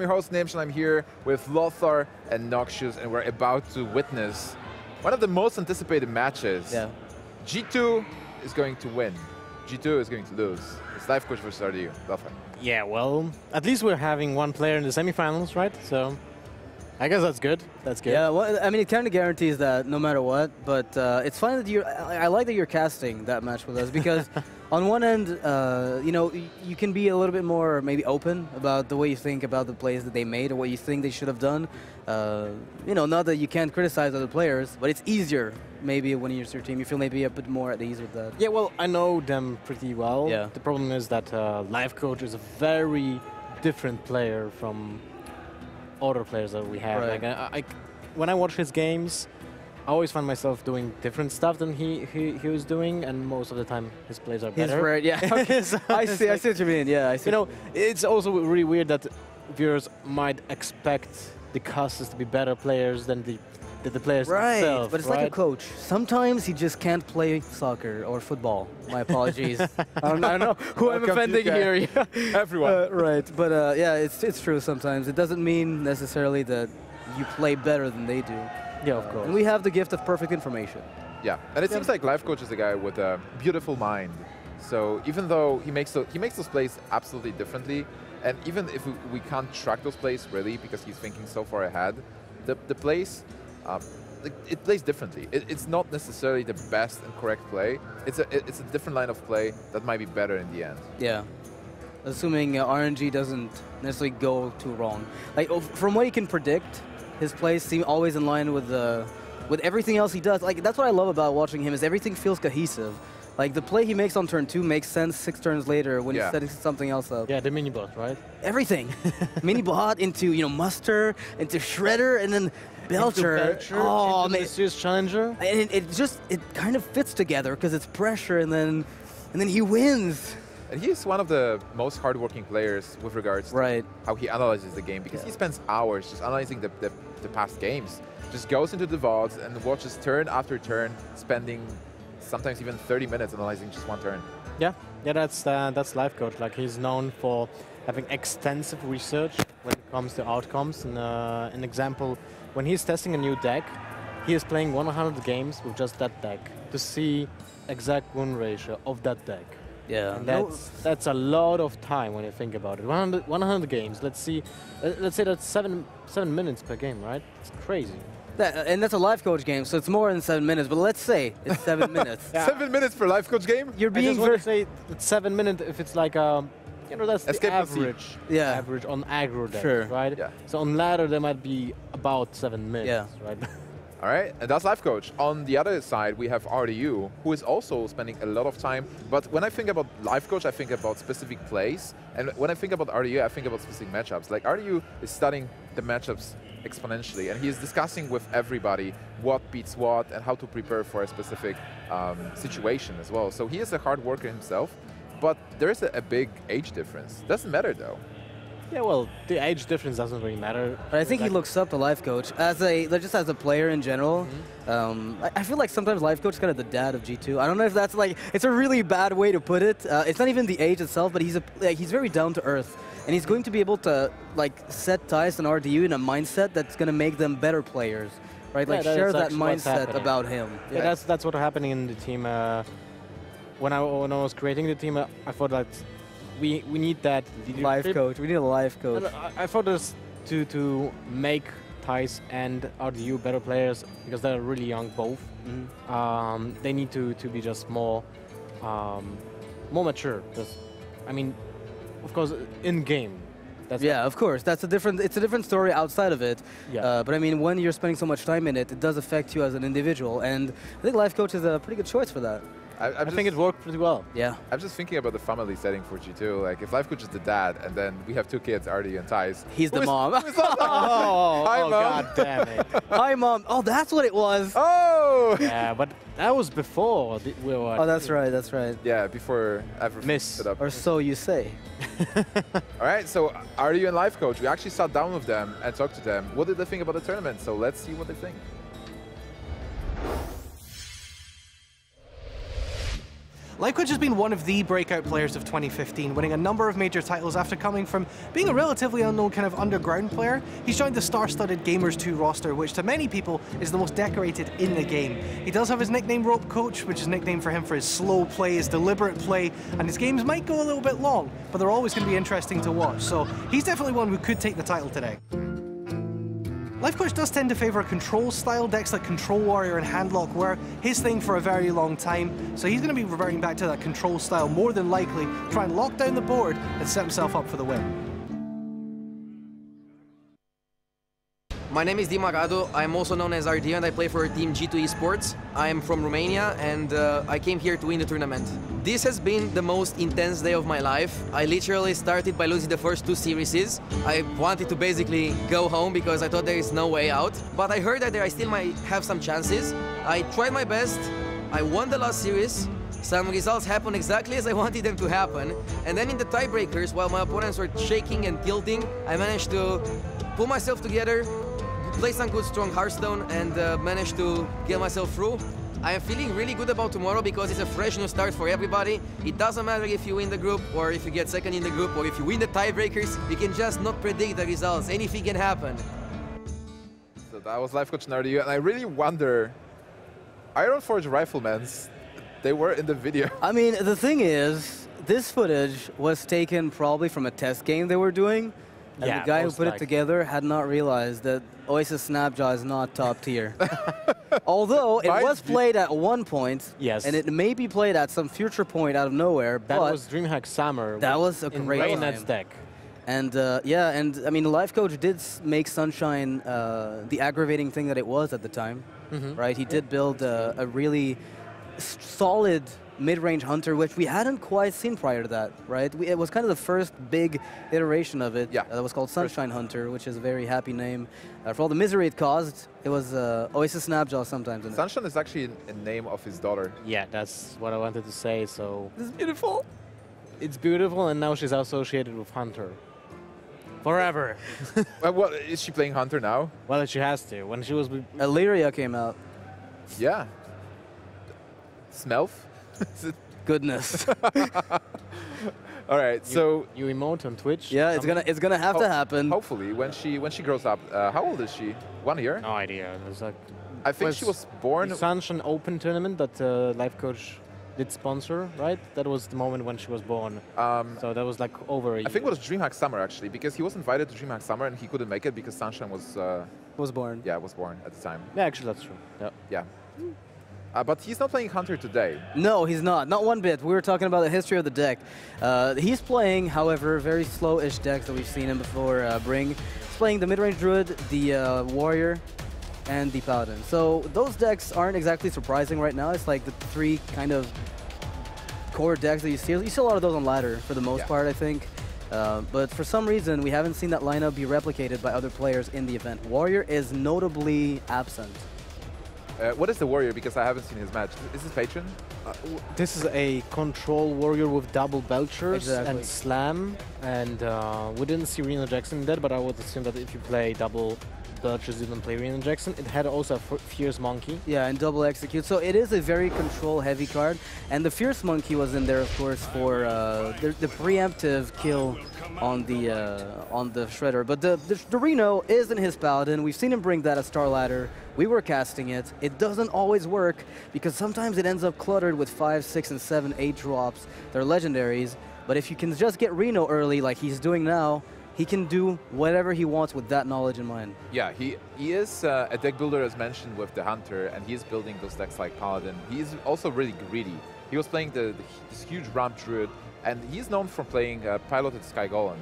I'm your host Nimsh and I'm here with Lothar and Noxious and we're about to witness one of the most anticipated matches. Yeah. G2 is going to win. G2 is going to lose. It's Life Coach versus RDU. Lothar. Yeah, well, at least we're having one player in the semifinals, right? So I guess that's good. That's good. Yeah, well, I mean, it kind of guarantees that no matter what, but uh, it's fine that you're, I, I, like that you're casting that match with us because on one end, uh, you know, you can be a little bit more maybe open about the way you think about the plays that they made or what you think they should have done. Uh, you know, not that you can't criticize other players, but it's easier maybe when you're your team. You feel maybe a bit more at ease with that. Yeah, well, I know them pretty well. Yeah. The problem is that uh, Life Coach is a very different player from other players that we have. Right. Like I, I, when I watch his games, I always find myself doing different stuff than he, he, he was doing, and most of the time his plays are better. right, yeah. Okay. So I see. I see what you mean. Yeah, I see. You know, it's also really weird that viewers might expect the casters to be better players than the than the players Right, themselves. but it's right? like a coach. Sometimes he just can't play soccer or football. My apologies. I, don't, I don't know who I'm offending here. yeah. Everyone. Uh, right, but uh, yeah, it's it's true. Sometimes it doesn't mean necessarily that you play better than they do. Yeah, of course. And we have the gift of perfect information. Yeah, and it seems like Life Coach is a guy with a beautiful mind. So even though he makes the, he makes those plays absolutely differently, and even if we, we can't track those plays really because he's thinking so far ahead, the the plays. Um, it, it plays differently. It, it's not necessarily the best and correct play. It's a it- it's a different line of play that might be better in the end. Yeah. Assuming uh, RNG doesn't necessarily go too wrong. Like from what you can predict, his plays seem always in line with the with everything else he does. Like that's what I love about watching him is everything feels cohesive. Like the play he makes on turn two makes sense six turns later when Yeah. he's setting something else up. yeah, the mini bot, right? Everything. Mini bot into you know muster into shredder and then Belcher. oh into man, the Zeus Challenger. and it, it just it kind of fits together because it's pressure and then and then he wins. And he's one of the most hardworking players with regards to how he analyzes the game because he spends hours just analyzing the, the, the past games. Just goes into the vaults and watches turn after turn, spending sometimes even 30 minutes analyzing just one turn. Yeah, yeah, that's uh, that's life coach. Like he's known for having extensive research when it comes to outcomes. And uh, an example, when he's testing a new deck, he is playing 100 games with just that deck to see exact win ratio of that deck. Yeah. And that's that's a lot of time when you think about it. 100, 100 games. Let's see. Uh, let's say that's seven seven minutes per game, right? It's crazy. That, and that's a life coach game, so it's more than seven minutes. But let's say it's seven minutes. Yeah. Seven minutes per life coach game? You're being. I just want to say it's seven minutes if it's like um, you know that's Escape the average. Yeah. Average on aggro decks, Sure. right? Yeah. So on ladder there might be about seven minutes, yeah. right? All right, and that's life coach. On the other side, we have RDU, who is also spending a lot of time. But when I think about life coach, I think about specific plays. And when I think about RDU, I think about specific matchups. Like RDU is studying the matchups exponentially, and he is discussing with everybody what beats what and how to prepare for a specific um, situation as well. So he is a hard worker himself, but there is a, a big age difference. Doesn't matter though. Yeah, well, the age difference doesn't really matter. But I think he looks up to life coach as a just as a player in general. Mm-hmm. Um, I, I feel like sometimes life coach is kind of the dad of G2. I don't know if that's like it's a really bad way to put it. Uh, it's not even the age itself, but he's a like, he's very down to earth, and he's going to be able to like set Thijs and RDU in a mindset that's going to make them better players, right? Yeah, Like that's share that mindset about him. Yeah, that's that's what's happening in the team. Uh, when I when I was creating the team, uh, I thought that we we need that life coach. We need a life coach. And I, I thought this to to make Thijs and RDU better players because they're really young both. Mhm. Um, they need to to be just more um, more mature. Just, I mean, of course, in game. That's Yeah, of course. That's a different. It's a different story outside of it. Yeah. Uh, but I mean, when you're spending so much time in it, it does affect you as an individual, and I think life coach is a pretty good choice for that. I, I'm I just- think it worked pretty well. Yeah. I'm just thinking about the family setting for G2. Like, if life coach is the dad, and then we have two kids, Artie and Thijs. He's the who is- mom. who is not- Oh, Hi, oh Mom. god damn it. Hi, mom. Oh, that's what it was. Oh! yeah, but that was before we were. Oh, that's right. That's right. Yeah, before ever Miss. set up. Or so you say. All right, so Artie and life coach, we actually sat down with them and talked to them. What did they think about the tournament? So let's see what they think. Lifecoach has been one of the breakout players of 2015, winning a number of major titles after coming from being a relatively unknown kind of underground player. He's joined the star-studded Gamers 2 roster, which to many people is the most decorated in the game. He does have his nickname Rope Coach, which is nicknamed for him for his slow play, his deliberate play, and his games might go a little bit long, but they're always going to be interesting to watch. So he's definitely one who could take the title today. Life Coach does tend to favour control style decks like Control Warrior and Handlock were his thing for a very long time, so he's going to be reverting back to that control style more than likely, try and lock down the board and set himself up for the win. My name is Dima Radu. I'm also known as RD and I play for Team G2 Esports. I am from Romania and uh, I came here to win the tournament. This has been the most intense day of my life. I literally started by losing the first two series. I wanted to basically go home because I thought there is no way out. But I heard that there I still might have some chances. I tried my best. I won the last series. Some results happened exactly as I wanted them to happen. And then in the tiebreakers, while my opponents were shaking and tilting, I managed to pull myself together, play some good strong Hearthstone and uh, managed to get myself through. I am feeling really good about tomorrow because it's a fresh new start for everybody. It doesn't matter if you win the group or if you get second in the group or if you win the tiebreakers, you can just not predict the results. Anything can happen. So that was Life Coach Nardu, and I really wonder, Ironforge Riflemans, they were in the video. I mean, the thing is, this footage was taken probably from a test game they were doing, and Yeah, the guy who put it together had not realized that Oasis Snapjaw is not top tier. Although it was played at one point, Yes. and it may be played at some future point out of nowhere, That was DreamHack Summer. That was a great Reynet's time. deck. And uh, yeah, and I mean, Life Coach did make Sunshine uh, the aggravating thing that it was at the time, Mm-hmm. right? He did build a, a really solid mid-range hunter, which we hadn't quite seen prior to that, right? We, it was kind of the first big iteration of it. Yeah. Uh, that was called Sunshine Hunter, which is a very happy name uh, for all the misery it caused. It was uh, Oasis Snapjaw sometimes. Sunshine is actually a name of his daughter. Yeah, that's what I wanted to say. So This is beautiful. it's beautiful, and now she's associated with Hunter. Forever. What, is she playing Hunter now? well, she has to. When she was with Illyria came out. Yeah. Smelf? Is it- Goodness. All right, so you emote on Twitch. yeah, it's gonna it's gonna have ho- to happen. hopefully when she when she grows up, uh, how old is she? One year? No idea. It was like I think she was born. the Sunshine Open tournament that uh, Life Coach did sponsor, right? That was the moment when she was born. Um, So that was like over a I think it was DreamHack Summer actually, because he was invited to DreamHack Summer and he couldn't make it because Sunshine was uh, was born. yeah was born at the time. Yeah, actually, that's true. Yeah. Yeah. Uh, but he's not playing Hunter today. No, he's not. Not one bit. We were talking about the history of the deck. Uh, he's playing, however, very slow-ish decks that we've seen him before uh, bring. He's playing the mid-range druid, the uh, warrior, and the paladin. So those decks aren't exactly surprising right now. It's like the three kind of core decks that you see. You see a lot of those on ladder for the most Yeah. part, I think. Uh, but for some reason, we haven't seen that lineup be replicated by other players in the event. Warrior is notably absent. Uh, what is the warrior? Because I haven't seen his match. Is this patron? Uh, this is a control warrior with double belchers Exactly. and slam, and uh, we didn't see Reno Jackson in that, but I would assume that if you play double you don't play Reno Jackson. It had also a fierce monkey. Yeah, and double execute. So it is a very control-heavy card, and the Fierce Monkey was in there, of course, for uh, the, the preemptive kill on the uh, on the Shredder. But the, the the Reno is in his Paladin. We've seen him bring that at StarLadder. We were casting it. It doesn't always work because sometimes it ends up cluttered with five, six, and seven, eight drops. They're legendaries. But if you can just get Reno early, like he's doing now, he can do whatever he wants with that knowledge in mind. Yeah, he he is uh, a deck builder as mentioned with the Hunter, and he is building those decks like Paladin. He is also really greedy. He was playing the, the this huge ramp druid, and he's known for playing uh, piloted Sky Golem.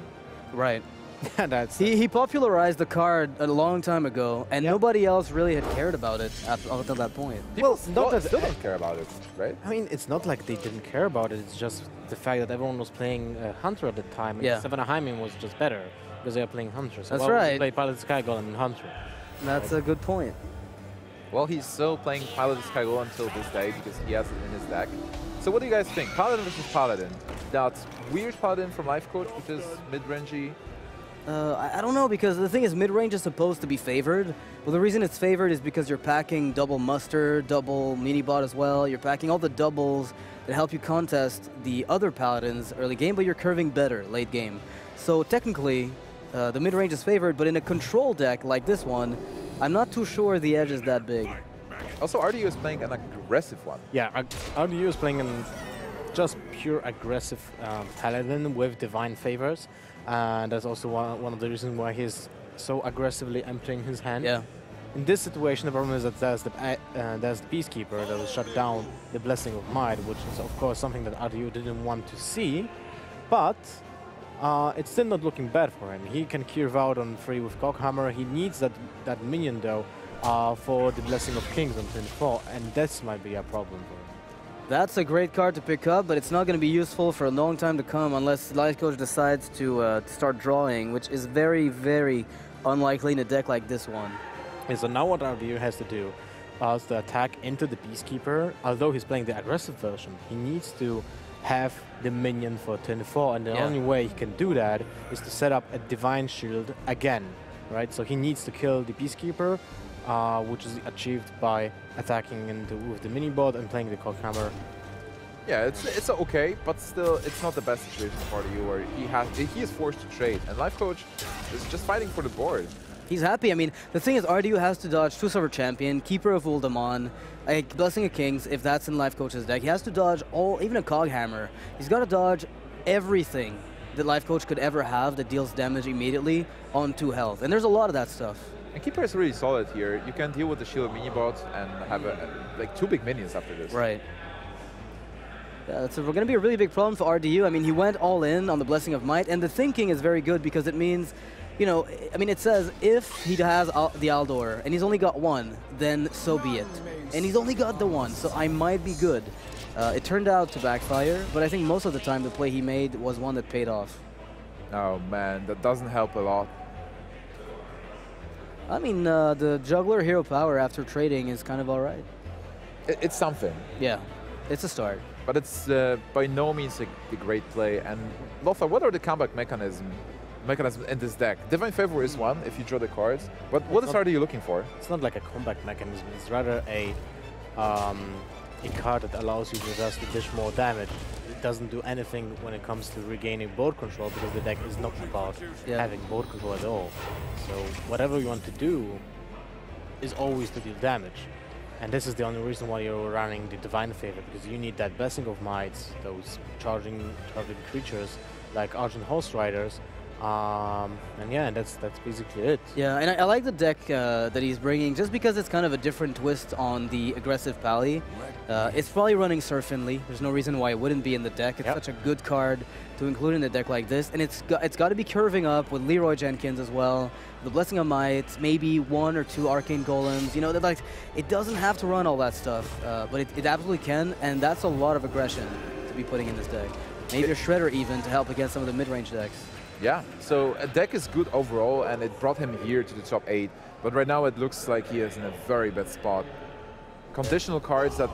Right. Yeah, that's He, he popularized the card a long time ago, and Yep. nobody else really had cared about it up until that point. People Well, still, not that- still don't care about it, right? I mean, it's not like they didn't care about it. It's just the fact that everyone was playing uh, Hunter at the time. And Yeah. Savannah Highmane was just better because they are playing Hunter. So That's why would you right. play Pilot Sky Golem and Hunter. That's a good point. Well, he's still playing piloted Sky Golem until this day because he has it in his deck. So what do you guys think? Paladin versus Paladin. That weird Paladin from Life Coach, which is mid-rangey. Uh, I, I don't know because the thing is, mid range is supposed to be favored. Well, the reason it's favored is because you're packing double muster, double mini bot as well. You're packing all the doubles that help you contest the other paladins early game, but you're curving better late game. So technically, uh, the mid range is favored, but in a control deck like this one, I'm not too sure the edge is that big. Also, RDU is playing an aggressive one. Yeah, RDU is playing an just pure aggressive um, paladin with divine favors, and that's also one, one of the reasons why he's so aggressively emptying his hand. Yeah. In this situation, the problem is that there's the uh, uh, there's the peacekeeper that will shut down the blessing of might, which is of course something that RDU didn't want to see, but. Uh, it's still not looking bad for him. He can curve out on free with Coghammer. He needs that that minion though uh, for the Blessing of Kings on 24, and this might be a problem for him. That's a great card to pick up, but it's not going to be useful for a long time to come unless Life Coach decides to, uh, start drawing, which is very, very unlikely in a deck like this one. And so now what RDU has to do uh, is to attack into the Peacekeeper. Although he's playing the aggressive version, he needs to have the minion for 24, and the Yeah. only way he can do that is to set up a Divine Shield again, right? So he needs to kill the Peacekeeper, uh, which is achieved by attacking into with the mini bot and playing the Coghammer. Yeah, it's it's okay, but still, it's not the best situation for RDU where he has he is forced to trade, and Life Coach is just fighting for the board. He's happy. I mean, the thing is, RDU has to dodge Truesilver Champion, Keeper of Uldaman, a Blessing of Kings, if that's in Life Coach's deck. He has to dodge all, even a Coghammer. He's got to dodge everything that Life Coach could ever have that deals damage immediately on 2 health. And there's a lot of that stuff. And Keeper is really solid here. You can deal with the Shield mini bot and have a, like two big minions after this. Right. Yeah, so we're going to be a really big problem for RDU. I mean, he went all in on the Blessing of Might, and the thinking is very good because it means, you know, I mean, it says if he has Al the Aldor and he's only got one, then so be it. And he's only got the one, so I might be good. Uh, it turned out to backfire, but I think most of the time the play he made was one that paid off. Oh man, that doesn't help a lot. I mean, uh, the Juggler Hero Power after trading is kind of all right. It, it's something, Yeah, it's a start. but it's uh, by no means a, a great play. And Lothar, what are the comeback mechanism mechanism in this deck? Divine Favor is one if you draw the cards, but what is are you looking for? It's not like a comeback mechanism. It's rather a um, a card that allows you to just dish more damage. Doesn't do anything when it comes to regaining board control because the deck is not about Yeah. having board control at all. So whatever you want to do is always to deal damage. And this is the only reason why you're running the Divine Favor, because you need that Blessing of Mights, those charging charging creatures like Argent Horse Riders. Um, and yeah, that's that's basically it. Yeah, and I, I like the deck uh, that he's bringing just because it's kind of a different twist on the aggressive Pally. Uh, it's probably running Sir Finley. There's no reason why it wouldn't be in the deck. It's Yep. such a good card to include in a deck like this, and it's got, it's got to be curving up with Leeroy Jenkins as well. The Blessing of Might, maybe one or two Arcane Golems. You know, that like it doesn't have to run all that stuff, uh, but it, it absolutely can, and that's a lot of aggression to be putting in this deck. Maybe a Shredder even to help against some of the mid-range decks. Yeah, so a deck is good overall, and it brought him here to the top eight. But right now it looks like he is in a very bad spot. Conditional cards that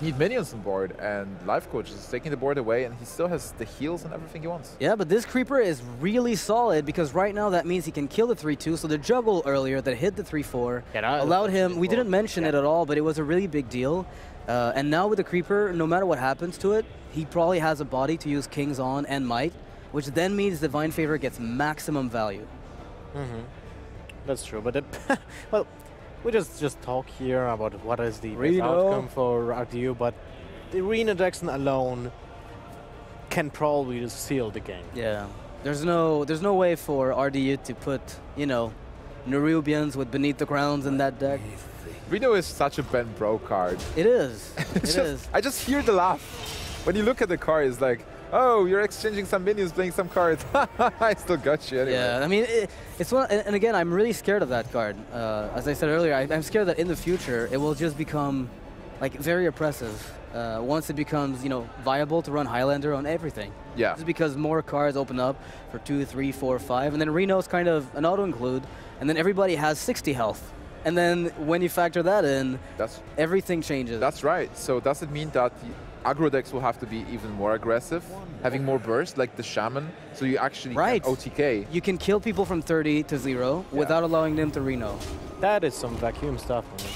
need minions on board, and Life Coach is taking the board away, and he still has the heals and everything he wants. Yeah, but this creeper is really solid because right now that means he can kill the 3-2. So the juggle earlier that hit the 3-4 Yeah, allowed him. We didn't mention it at all, but it was a really big deal. Uh, and now with the creeper, no matter what happens to it, he probably has a body to use kings on and might, which then means divine favor gets maximum value. hmm That's true, but it, well, we just just talk here about what is the best outcome for RDU, but the Reno Jackson alone can probably just seal the game. Yeah. There's no there's no way for RDU to put, you know, Nerubians with Beneath the Crowns in that deck. Reno is such a Ben Brode card. It is. It It's just- is. I just hear the laugh. When you look at the card, it's like, oh, you're exchanging some minions, playing some cards. I still got you anyway. Yeah, I mean, it, it's one, and, and again, I'm really scared of that card. Uh, as I said earlier, I, I'm scared that in the future it will just become like very oppressive uh, once it becomes, you know, viable to run Highlander on everything. Yeah. Just because more cards open up for two, three, four, five, and then Reno's kind of an auto include, and then everybody has 60 health, and then when you factor that in, That's everything changes. That's right. So does it mean that aggro decks will have to be even more aggressive, having more burst, like the Shaman, so you actually Right. can OTK. You can kill people from 30 to 0 Yeah. without allowing them to Reno. That is some vacuum stuff. man.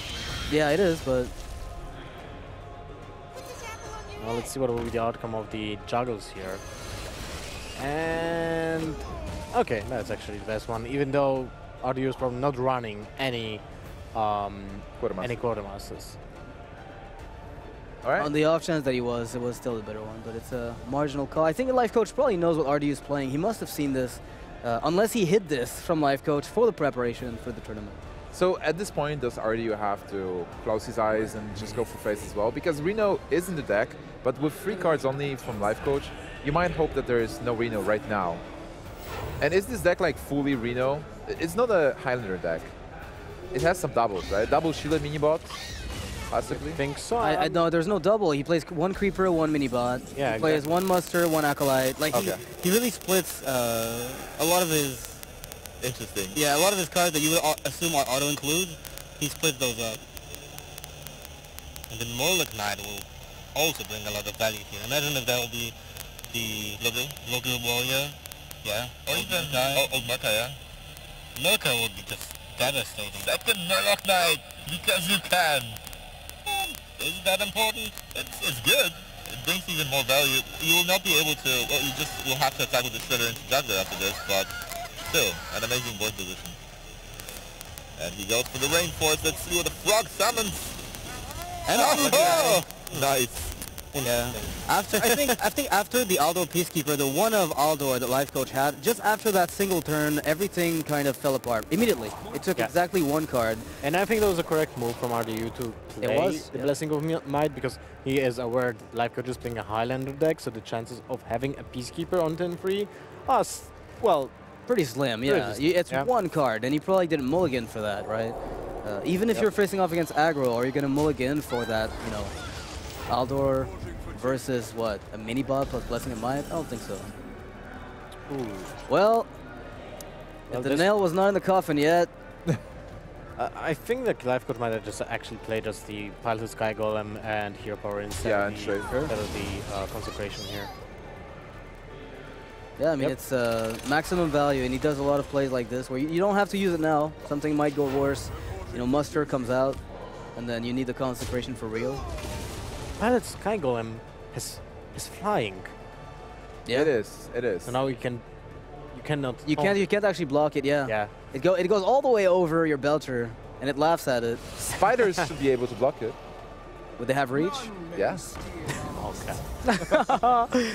Yeah, it is, but Well, let's see what will be the outcome of the juggles here. And okay, that's actually the best one. Even though RDU is probably not running any um, Quartermaster. any quartermasters. All right. on the off chance that he was, it was still the better one. But it's a marginal call. I think the life coach probably knows what RDU is playing. He must have seen this, uh, unless he hid this from life coach for the preparation for the tournament. So at this point, does RDU have to close his eyes and just go for face as well? Because Reno is in the deck, but with three cards only from Life Coach, you might hope that there is no Reno right now. And is this deck like fully Reno? It's not a Highlander deck. It has some doubles, right? Double shielded mini bot, possibly. I think so. I, I no, there's no double. He plays one creeper, one mini bot. Yeah, he plays one muster, one acolyte. Like Okay. he, he really splits uh, a lot of his. Interesting. Yeah, a lot of his cards that you would assume are auto include. He splits those up. And then Murloc Knight will also bring a lot of value here. Imagine if that will be the local, local warrior. Yeah. Or even oh, old Murka, yeah. Murka would be just devastating. Second Murloc Knight, because you can. Isn't that important? It's, it's good. It brings even more value. You will not be able to, well, you just will have to attack with the Shredder into Juggler after this, but still, an amazing voice position. And he goes for the Rainforest. Let's see what the Frog summons. And Oh, nice. Yeah. After I think I think after the Aldor Peacekeeper, the one of Aldor that life coach had, just after that single turn, everything kind of fell apart immediately. It took Yeah. exactly one card. And I think that was a correct move from RDU to play was, the yeah. Blessing of Might because he is aware Life Coach is playing a Highlander deck, so the chances of having a Peacekeeper on turn 3 are, well, Pretty slim, Pretty yeah. slim, It's yeah. one card, and you probably didn't mulligan for that, right? Uh, even if Yep. you're facing off against aggro, are you gonna mulligan for that? You know, Aldor versus what? A mini bot plus Blessing of Might? I don't think so. ooh. Well, Well, the nail was not in the coffin yet. Uh, I think that Life Coach might have just actually played just the Piloted Sky Golem and Hero Power instead Yeah, of the, instead of the uh, Consecration here. Yeah, I mean, Yep. it's uh, maximum value, and he does a lot of plays like this where you, you don't have to use it now. Something might go worse. You know, Muster comes out, and then you need the consecration for real. Piloted Sky Golem is, is flying, It is. It is. so now you can you cannot. You can't you can't actually block it. Yeah. Yeah. It go it goes all the way over your belter, and it laughs at it. Spiders should be able to block it. Would they have reach? Yeah. Okay.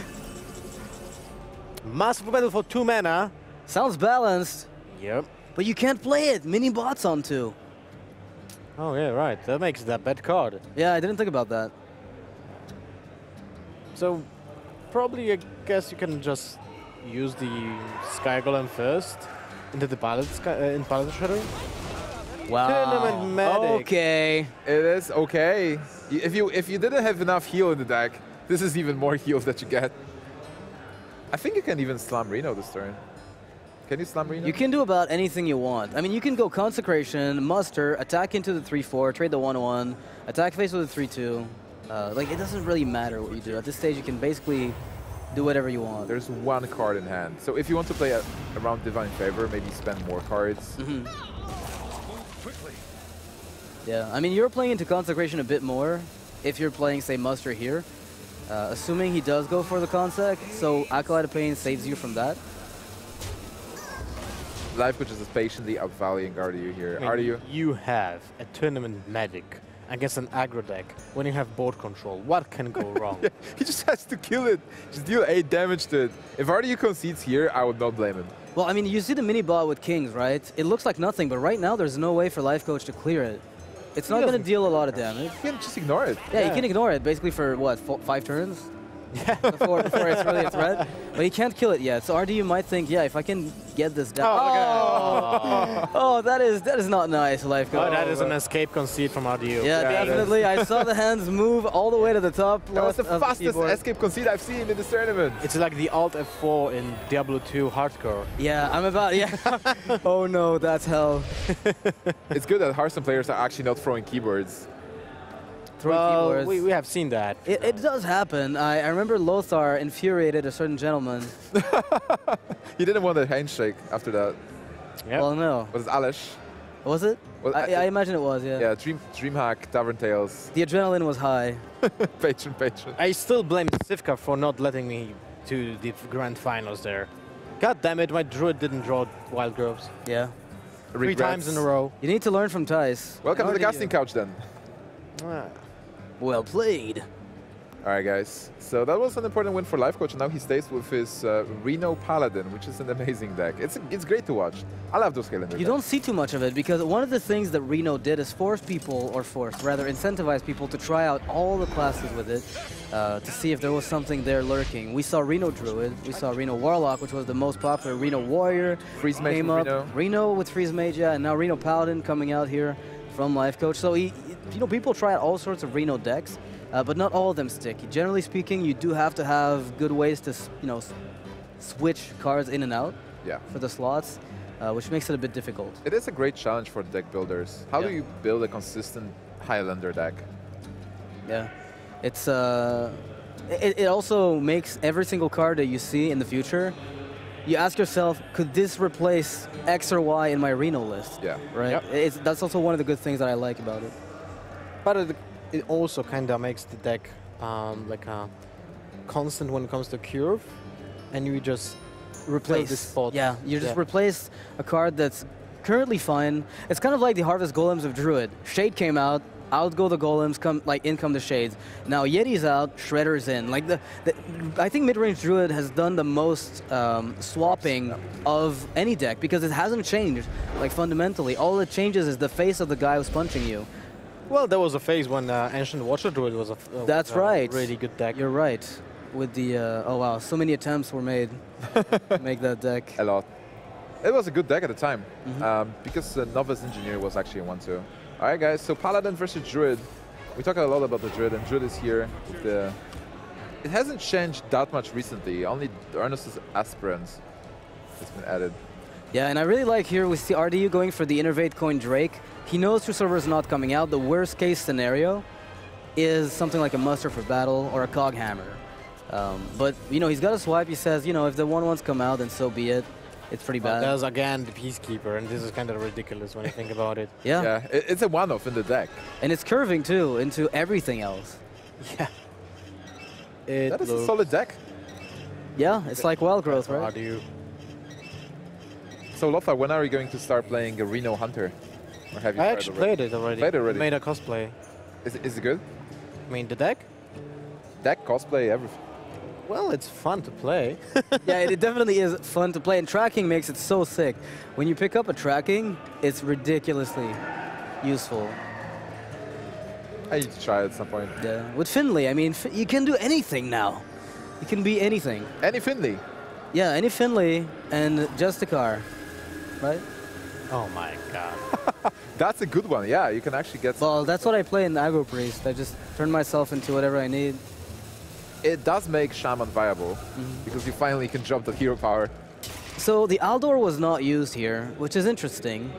Massive battle for two mana. Sounds balanced, Yep. but you can't play it. Mini bots on two. Oh yeah, right. That makes that bad card. Yeah, I didn't think about that. So probably I guess you can just use the Sky Golem first into the Pilot Sky uh, in Pilot Shadow. Wow. Tournament medic. Okay. It is okay. If you if you didn't have enough heal in the deck, this is even more heals that you get. I think you can even slam Reno this turn. Can you slam Reno? You can do about anything you want. I mean, you can go Consecration, Muster, attack into the 3-4, trade the 1-1, attack face with the 3-2. Uh, like, it doesn't really matter what you do. At this stage, you can basically do whatever you want. There's one card in hand. So if you want to play a, around Divine Favor, maybe spend more cards. Mhm. Yeah, I mean, you're playing into Consecration a bit more if you're playing, say, Muster here. Uh, assuming he does go for the Consec, so Acolyte of Pain saves you from that. Life Coach is patiently Guard, you here. I mean, RDU, You have a tournament medic against an aggro deck when you have board control. What can go wrong? he just has to kill it. Just deal 8 damage to it. If RDU concedes here, I would not blame him. Well, I mean, you see the mini bot with Kings, right? It looks like nothing, but right now there's no way for Life Coach to clear it. It's He not going to deal a lot of damage. You can just ignore it. Yeah, you can ignore it basically for what, four, five turns? before, before it's really a threat. But he can't kill it yet. So RDU might think, yeah, if I can get this down. Oh, oh. Oh. oh, that is that is not nice, Life Coach. Oh, that is an escape concede from RDU. Yeah, Yeah, definitely. I saw the hands move all the way to the top. That was the fastest keyboard. escape concede I've seen in this tournament. It's like the Alt F4 in Diablo 2 Hardcore. Yeah, I'm about. Yeah. oh no, that's hell. it's good that Hearthstone players are actually not throwing keyboards. Throwing Well, keyboards. we, we have seen that. it, it does happen. I, I remember Lothar infuriated a certain gentleman. He didn't want a handshake after that. Yep. Well, no. Was it Alish? Was it? Well, I, I- I imagine it was, yeah. Yeah, Dream DreamHack, Tavern Tales, The adrenaline was high. patron, patron. I still blame Sivka for not letting me to the grand finals there. God damn it, my druid didn't draw wild groves. Yeah. Three times in a row. You need to learn from Thijs. Welcome to the casting you- couch then. Ah. Well played. All right, guys. So that was an important win for Life Coach, and now he stays with his uh, Reno Paladin, which is an amazing deck. It's it's great to watch. I love those calendar You don't see too much of it because one of the things that Reno did is force people, or force, rather incentivize people to try out all the classes with it uh, to see if there was something there lurking. We saw Reno Druid, we saw Reno Warlock, which was the most popular, Reno Warrior Freeze Mage came up, Reno. with Freeze Mage, yeah, and now Reno Paladin coming out here from Life Coach. So, he, you know, people try all sorts of Reno decks, uh, but not all of them stick. Generally speaking, you do have to have good ways to, you know, s- switch cards in and out Yeah. for the slots, uh, which makes it a bit difficult. It is a great challenge for deck builders. How do you build a consistent Highlander deck? Yeah, it's uh, it, it also makes every single card that you see in the future. You ask yourself, could this replace X or Y in my Reno list? Yeah. Right. Yep. It's, that's also one of the good things that I like about it. But it, it also kind of makes the deck um, like a constant when it comes to curve, and you just Replace the spot. Yeah, you just Yeah. replace a card that's currently fine. It's kind of like the Harvest Golems of Druid. Shade came out. Out go the golems, come like in come the shades. Now Yeti's out, Shredder's in. Like the, the I think mid-range Druid has done the most um, swapping of any deck because it hasn't changed like fundamentally. All it changes is the face of the guy who's punching you. Well, there was a phase when uh, Ancient Watcher Druid was a uh, That's was a right. really good deck. You're right. With the uh, oh wow, so many attempts were made to make that deck. A lot. It was a good deck at the time Mm-hmm. um, because the Novice Engineer was actually 1-2. All right, guys. So Paladin versus Druid. We talk a lot about the Druid, and Druid is here. With the it hasn't changed that much recently. Only Darnassus Aspirants has been added. Yeah, and I really like here we see RDU going for the Innervate Coin Drake. He knows Truesilver is not coming out. The worst case scenario is something like a Muster for Battle or a Coghammer. Um, but, you know, he's got a swipe. He says, you know, if the 1-1s come out, then so be it. It's pretty But bad. there's again the Peacekeeper, and this is kind of ridiculous when you think about it. yeah. Yeah, it's a one-off in the deck. and it's curving too into everything else. Yeah. It That is a solid deck. Yeah, it's like Wild Growth, How right? do you? So Lothar, when are you going to start playing a Reno Hunter? Or have you I tried actually already? played it already. Played already? Made a cosplay. Is, it- is it good? I mean, the deck. Deck, cosplay, everything. Well, it's fun to play. yeah, it definitely is fun to play, and tracking makes it so sick. When you pick up a tracking, it's ridiculously useful. I need to try it at some point. Yeah. With Finley, I mean, you can do anything now. You can be anything. Any Finley. Yeah, any Finley and just a car, right? oh my god. That's a good one. Yeah, you can actually get. Well, that's what I play in Aggro Priest. I just turn myself into whatever I need. It does make Shaman viable Mm-hmm. because you finally can jump the hero power. So the Aldor was not used here, which is interesting,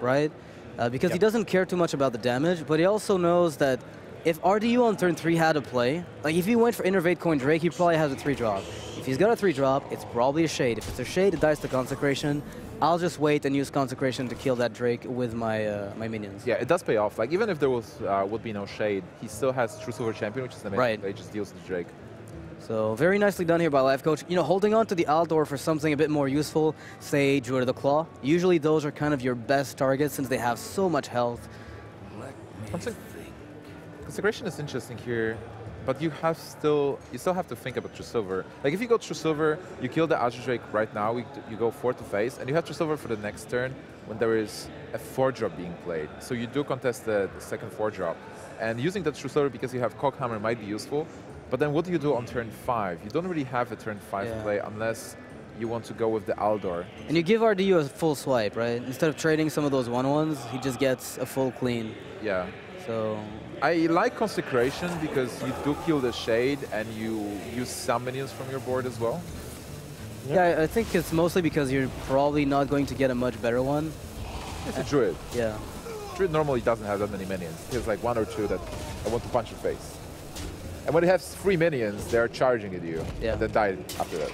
right? Uh, because he doesn't care too much about the damage, but he also knows that if RDU on turn 3 had a play, like if he went for Innervate Coin Drake, he probably has a 3 drop. If he's got a 3 drop, it's probably a Shade. If it's a Shade, it dies to Consecration. I'll just wait and use Consecration to kill that Drake with my uh, my minions. Yeah, it does pay off. Like even if there was uh, would be no shade, he still has Truesilver Champion, which is amazing. Right. They just deals to Drake. So very nicely done here by Life Coach. You know, holding on to the Aldor for something a bit more useful, say Druid of the Claw. Usually those are kind of your best targets since they have so much health. Conse- Consecration is interesting here, but you have still you still have to think about Truesilver. Like if you go Truesilver, you kill the Azure Drake right now. You, you go four to face, and you have Truesilver for the next turn when there is a four drop being played. So you do contest the, the second four drop, and using that Truesilver because you have Coghammer might be useful. But then what do you do on turn five? You don't really have a turn five Yeah. play unless you want to go with the Aldor. And you give RDU a full swipe, right? Instead of trading some of those one ones, he just gets a full clean. Yeah. So I like Consecration because you do kill the Shade and you use some minions from your board as well. yeah, I- think it's mostly because you're probably not going to get a much better one. It's a Druid. Yeah. Druid normally doesn't have that many minions. He has like one or two that I want to punch your face. And when it has three minions, they're charging at you. Yeah. And then die after that.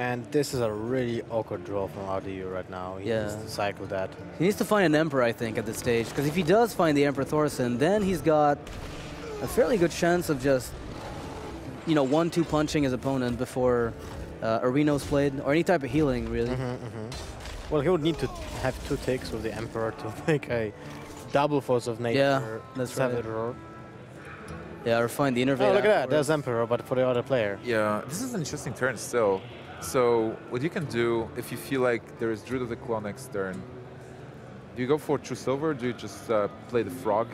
And this is a really awkward draw from RDU right now. He Yeah. needs to cycle that. He needs to find an Emperor, I think, at this stage. Because if he does find the Emperor Thaurissan, then he's got a fairly good chance of just, you know, one-two punching his opponent before uh, Areno's played, or any type of healing, really. Well, he would need to have two takes with the Emperor to make a double force of nature. Yeah, that's right. Roar. Yeah, or find the Innervate. Oh, look at that. afterwards. There's Emperor, but for the other player. Yeah, this is an interesting turn still. So what you can do if you feel like there is Druid of the Claw next turn, do you go for Truesilver or do you just uh, play the Frog?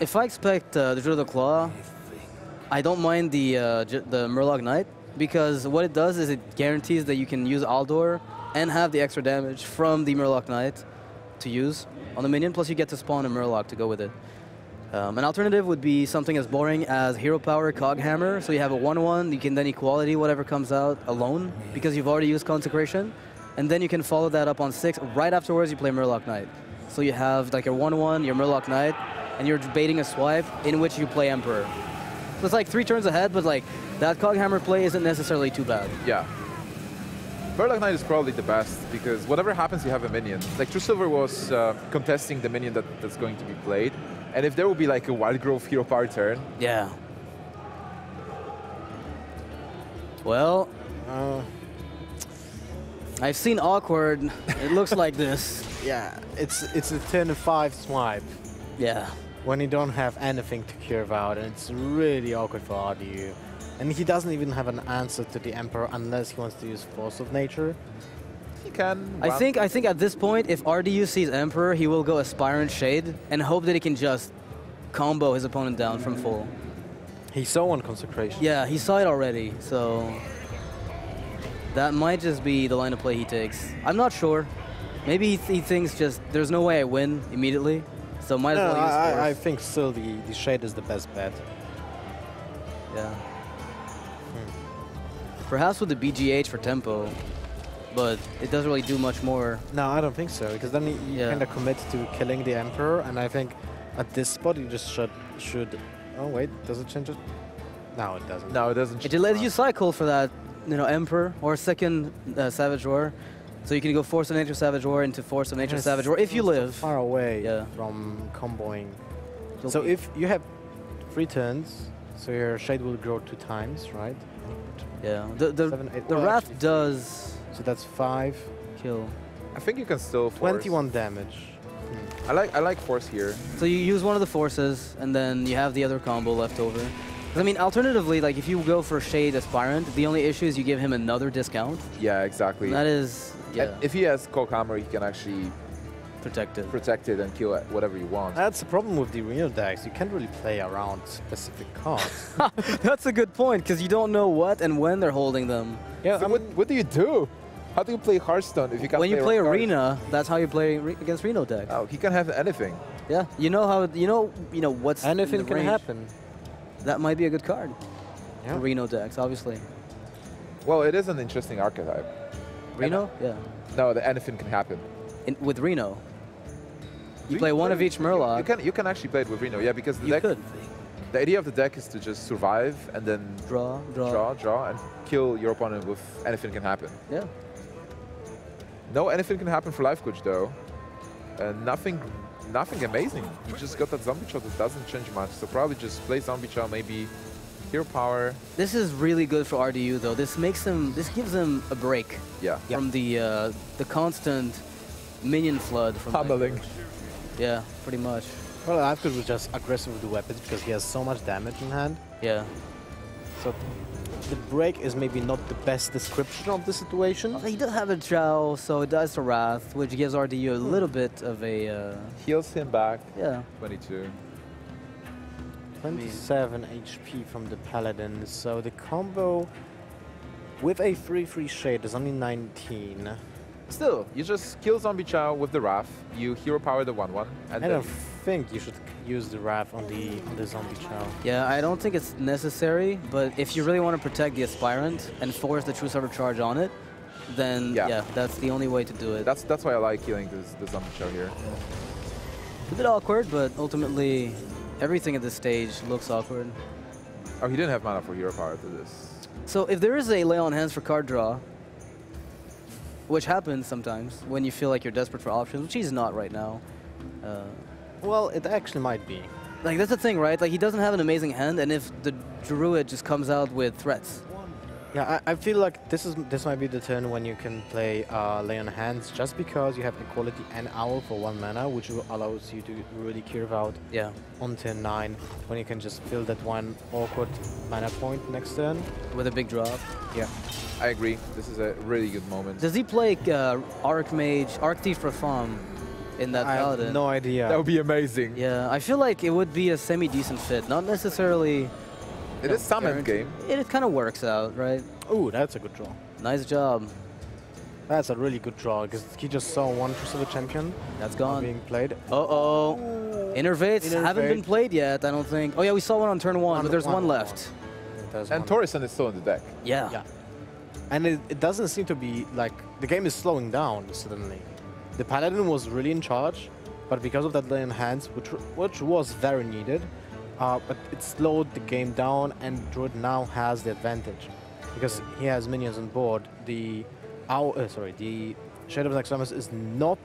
If I expect uh, the Druid of the Claw, I don't mind the uh, the Murloc Knight because what it does is it guarantees that you can use Aldor and have the extra damage from the Murloc Knight to use on the minion. Plus, you get to spawn a Murloc to go with it. Um, an alternative would be something as boring as Hero Power Coghammer. So you have a 1-1, you can then equality whatever comes out alone because you've already used Consecration. And then you can follow that up on 6. Right afterwards, you play Murloc Knight. So you have like your 1-1, your Murloc Knight, and you're baiting a swipe in which you play Emperor. So it's like three turns ahead, but like that Coghammer play isn't necessarily too bad. Yeah. Murloc Knight is probably the best because whatever happens, you have a minion. Like Truesilver was uh, contesting the minion that, that's going to be played. And if there will be like a Wild Growth Hero Power turn, Yeah. Well, Uh, I've seen awkward. It looks like this. yeah, it's it's a turn five swipe Yeah. when you don't have anything to curve out, and it's really awkward for RDU. And he doesn't even have an answer to the Emperor unless he wants to use Force of Nature. He can. I think I think at this point, if RDU sees Emperor, he will go Aspirant Shade and hope that he can just combo his opponent down from full. He saw one Consecration. Yeah, he saw it already, so that might just be the line of play he takes. I'm not sure. Maybe he, th- he thinks just there's no way I win immediately, so might No, as well use I, I- I think still the, the Shade is the best bet. Yeah. Hmm. Perhaps with the BGH for tempo, but it doesn't really do much more. No, I don't think so, because then you Yeah. kind of commit to killing the Emperor, and I think at this spot you just should should. Oh wait, does it change it? No, it doesn't. No, it doesn't. It lets you cycle for that, you know, Emperor or second uh, Savage Roar. So you can go Force of Nature Savage Roar into Force of Nature Yes, Savage Roar if you it's so live. far away Yeah. from comboing. You'll So be- if you have three turns, so your shade will grow two times, right? yeah, the the, Seven, eight- the well, Wrath actually, does So that's five. kill. I think you can still force. 21 damage. Hmm. I like I like force here. So you use one of the forces, and then you have the other combo left over. I mean, alternatively, like if you go for Shade Aspirant, the only issue is you give him another discount. Yeah, exactly. And that is, yeah, And if he has Coghammer, he can actually protect it. protect it and kill it, whatever you want. That's the problem with the Reno decks. You can't really play around specific cards. That's a good point, because you don't know what and when they're holding them. yeah, So I what, what do you do? How do you play Hearthstone if you can't when you play play cards? Arena, that's how you play re against Reno deck. Oh, he can have anything. Yeah, you know how you know you know what's in anything the can range. happen. That might be a good card. Yeah. for Reno decks, obviously. Well, it is an interesting archetype. Reno, uh, yeah. No, the anything can happen. In, with Reno, you Re- play one of each Murloc. You can you can actually play it with Reno, yeah, because the You deck, could the idea of the deck is to just survive and then draw, draw. draw, draw, and kill your opponent with anything can happen. Yeah. No, anything can happen for life coach though. Uh, nothing, nothing amazing. You just got that zombie chow that doesn't change much. So probably just play zombie chow, maybe hero power. This is really good for RDU though. This makes him. This gives him a break Yeah. from the uh, the constant minion flood from Life Pummeling. Yeah, pretty much. Well, Alfred was just aggressive with the weapons because he has so much damage in hand. Yeah. So the break is maybe not the best description of the situation. He does have a Drow, so it does the Wrath, which gives RDU a little bit of a uh, Heals him back. yeah. 22. 27 HP from the Paladin. So the combo with a 3-3 shade is only 19. Still, you just kill zombie chow with the Wrath. You hero power the 1-1. And I then don't think you should use the Wrath on the on the zombie chow. Yeah, I don't think it's necessary, but if you really want to protect the Aspirant and force the Truesilver charge on it, then Yeah. yeah. that's the only way to do it. That's that's why I like killing this the zombie chow here. a bit awkward, but ultimately everything at this stage looks awkward. Oh, he didn't have mana for hero power to this. So if there is a lay on hands for card draw, which happens sometimes when you feel like you're desperate for options, which he's not right now. Uh, Well, it actually might be. like that's the thing, right? Like he doesn't have an amazing hand, and if the druid just comes out with threats, Yeah, I, I feel like this is this might be the turn when you can play uh, Lay on Hands just because you have Equality and Owl for one mana, which will- allows you to really curve out yeah, on turn 9 when you can just fill that one awkward mana point next turn. with a big drop. Yeah. I agree. This is a really good moment. Does he play uh, Archmage, Arctief Ratham in that I paladin? have no idea. That would be amazing. Yeah, I feel like it would be a semi-decent fit. Not necessarily. It is summoned guaranteed. game. It, it kind of works out, right? Ooh, that's a good draw. Nice job. That's a really good draw because he just saw one Priscilla champion That's gone. being played. Uh-oh. Innervates haven't been played yet, I don't think. Oh yeah, we saw one on turn one, One- but there's one, one- left. There's And one. Thaurissan is still in the deck. Yeah. Yeah. And it, it doesn't seem to be like the game is slowing down suddenly. The paladin was really in charge, but because of that in hands, which which was very needed, uh, but it slowed the game down, and Druid now has the advantage because he has minions on board. The owl, uh, sorry, the Shadow of Naxxramas is not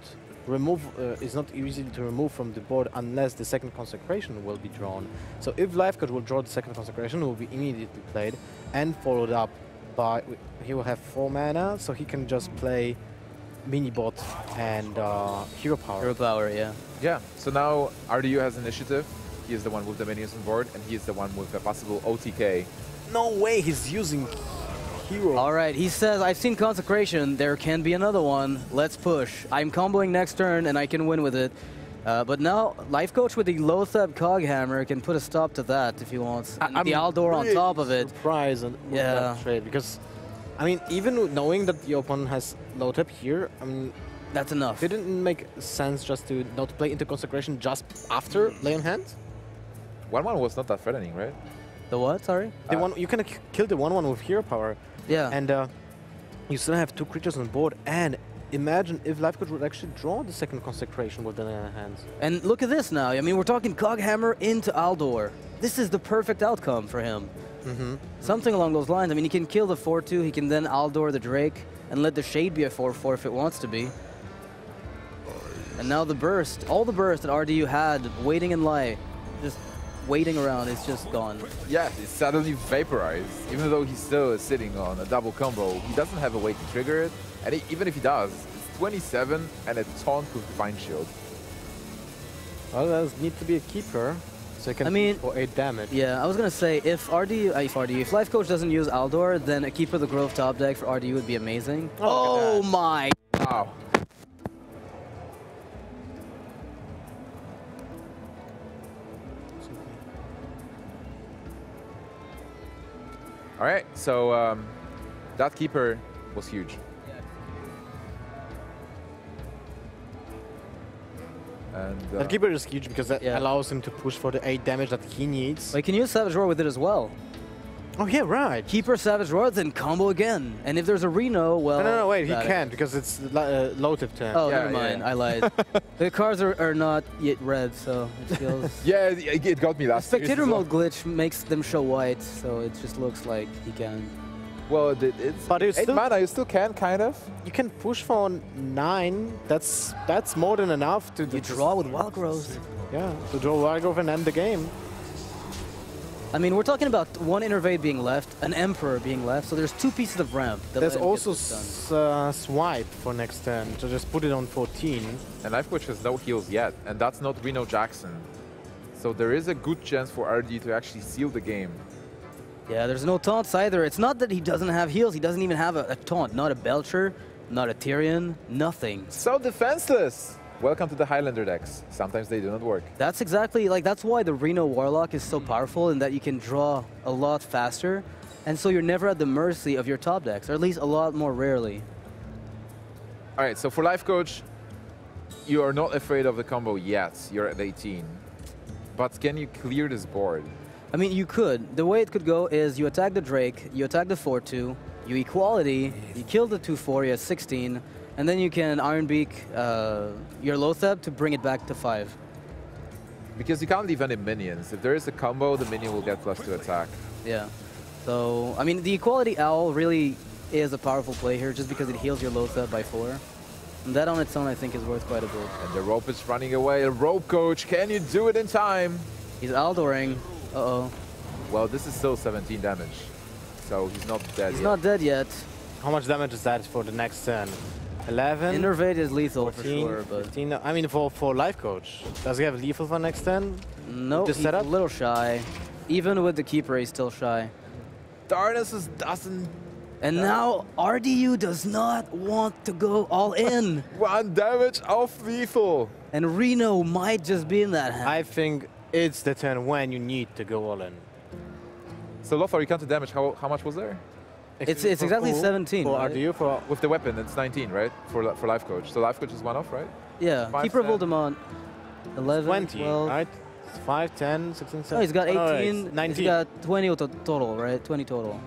remove uh, is not easy to remove from the board unless the second consecration will be drawn. So if Life Coach will draw the second consecration, it will be immediately played and followed up by he will have four mana, so he can just play mini bot and uh, hero power. Hero power, yeah. Yeah. So now RDU has initiative. He is the one with the minions on board, and he is the one with the possible OTK. No way, he's using hero. All right, he says, I've seen Consecration. There can be another one. Let's push. I'm comboing next turn, and I can win with it. Uh, but now, Life Coach with the Loatheb Coghammer can put a stop to that if he wants. And the Aldor on top of it. Surprised on with Yeah. trade because, I mean, even knowing that the opponent has low tap here, I mean, That's enough. it didn't make sense just to not play into consecration just after lay on hands. One one was not that threatening, right? The what? Sorry? The Uh, one you can k- kill the one one with hero power, Yeah. and uh, you still have two creatures on board. And imagine if Life Coach would actually draw the second consecration with the lay on hands. And look at this now. I mean, we're talking Coghammer into Aldor. This is the perfect outcome for him. Mm-hmm. Something along those lines. I mean, he can kill the 4-2, he can then Aldor the Drake, and let the Shade be a 4-4 if it wants to be. And now the burst, all the burst that RDU had waiting in light, just waiting around, is just gone. Yeah, it's suddenly vaporized. Even though he still is sitting on a double combo, he doesn't have a way to trigger it. And he, even if he does, it's 27 and a taunt with Divine Shield. Well, there needs to be a keeper, can I mean- for eight damage. Yeah, I was gonna say if RDU, uh, if RDU, if Life Coach doesn't use Aldor, then a Keeper of the Grove top deck for RDU would be amazing. Oh, Oh my! Wow. All right, so um, that keeper was huge. And uh, That keeper is huge because that Yeah. allows him to push for the 8 damage that he needs. Like, can use Savage Roar with it as well. oh, yeah, right. Keeper Savage Roar, then combo again. And if there's a Reno, well. no, no, no, wait, he can't because it's li- uh, low tip turn. Oh, Yeah, never mind. yeah. I lied. the cards are, are not yet red, so it feels. yeah, it, it got me last year Spectator mode glitch makes them show white, so it just looks like he can. Well, it, it's But it's eight still- mana. You still can kind of. You can push for 9. That's that's more than enough to You draw with Wild Growth. Yeah, to draw Wargrove and end the game. I mean, we're talking about one Innervate being left, an Emperor being left, so there's two pieces of ramp. that There's let him get also s- uh, swipe for next turn, so just put it on 14. And Life Coach has no heals yet, and that's not Reno Jackson. So there is a good chance for RD to actually seal the game. Yeah, there's no taunts either. It's not that he doesn't have heals, he doesn't even have a, a taunt. Not a Belcher, not a Tirion, nothing. So defenseless! Welcome to the Highlander decks. Sometimes they do not work. That's exactly, like, that's why the Reno Warlock is so powerful in that you can draw a lot faster, and so you're never at the mercy of your top decks, or at least a lot more rarely. All right, so for Life Coach, you are not afraid of the combo yet. You're at 18. But can you clear this board? I mean, you could. The way it could go is you attack the Drake, you attack the 4-2, you equality, you kill the 2-4 you at 16, and then you can Ironbeak uh, your Loatheb to bring it back to 5. Because you can't leave any minions. If there is a combo, the minion will get plus two attack. Yeah. So, I mean, the Equality Owl really is a powerful play here just because it heals your Loatheb by 4. And that on its own, I think, is worth quite a bit. And the rope is running away. A rope coach, can you do it in time? He's Aldoring. Uh-oh. Well, this is still 17 damage. So he's not dead He's yet. not dead yet. How much damage is that for the next turn? 11? Innervate is lethal 14, for sure, but 15? I mean, for, for life coach. Does he have lethal for next turn? no, This he's setup? a little shy. Even with the Keeper, he's still shy. Darnus is, doesn't... And now RDU does not want to go all in. One damage off lethal. and Reno might just be in that hand. I think it's the turn when you need to go all in. So Lothar, you counted damage. How, how much was there? It's- it's exactly who? 17, For right? RDU, for With the weapon, it's 19, right? For for life coach. So life coach is one off, right? yeah, five, Keeper ten. Voldemort. 11, 20, 12. right? 5, 10, 16, 17. Oh, he's got 18. Oh, it's 19. He's got 20 to- total, right? 20 total.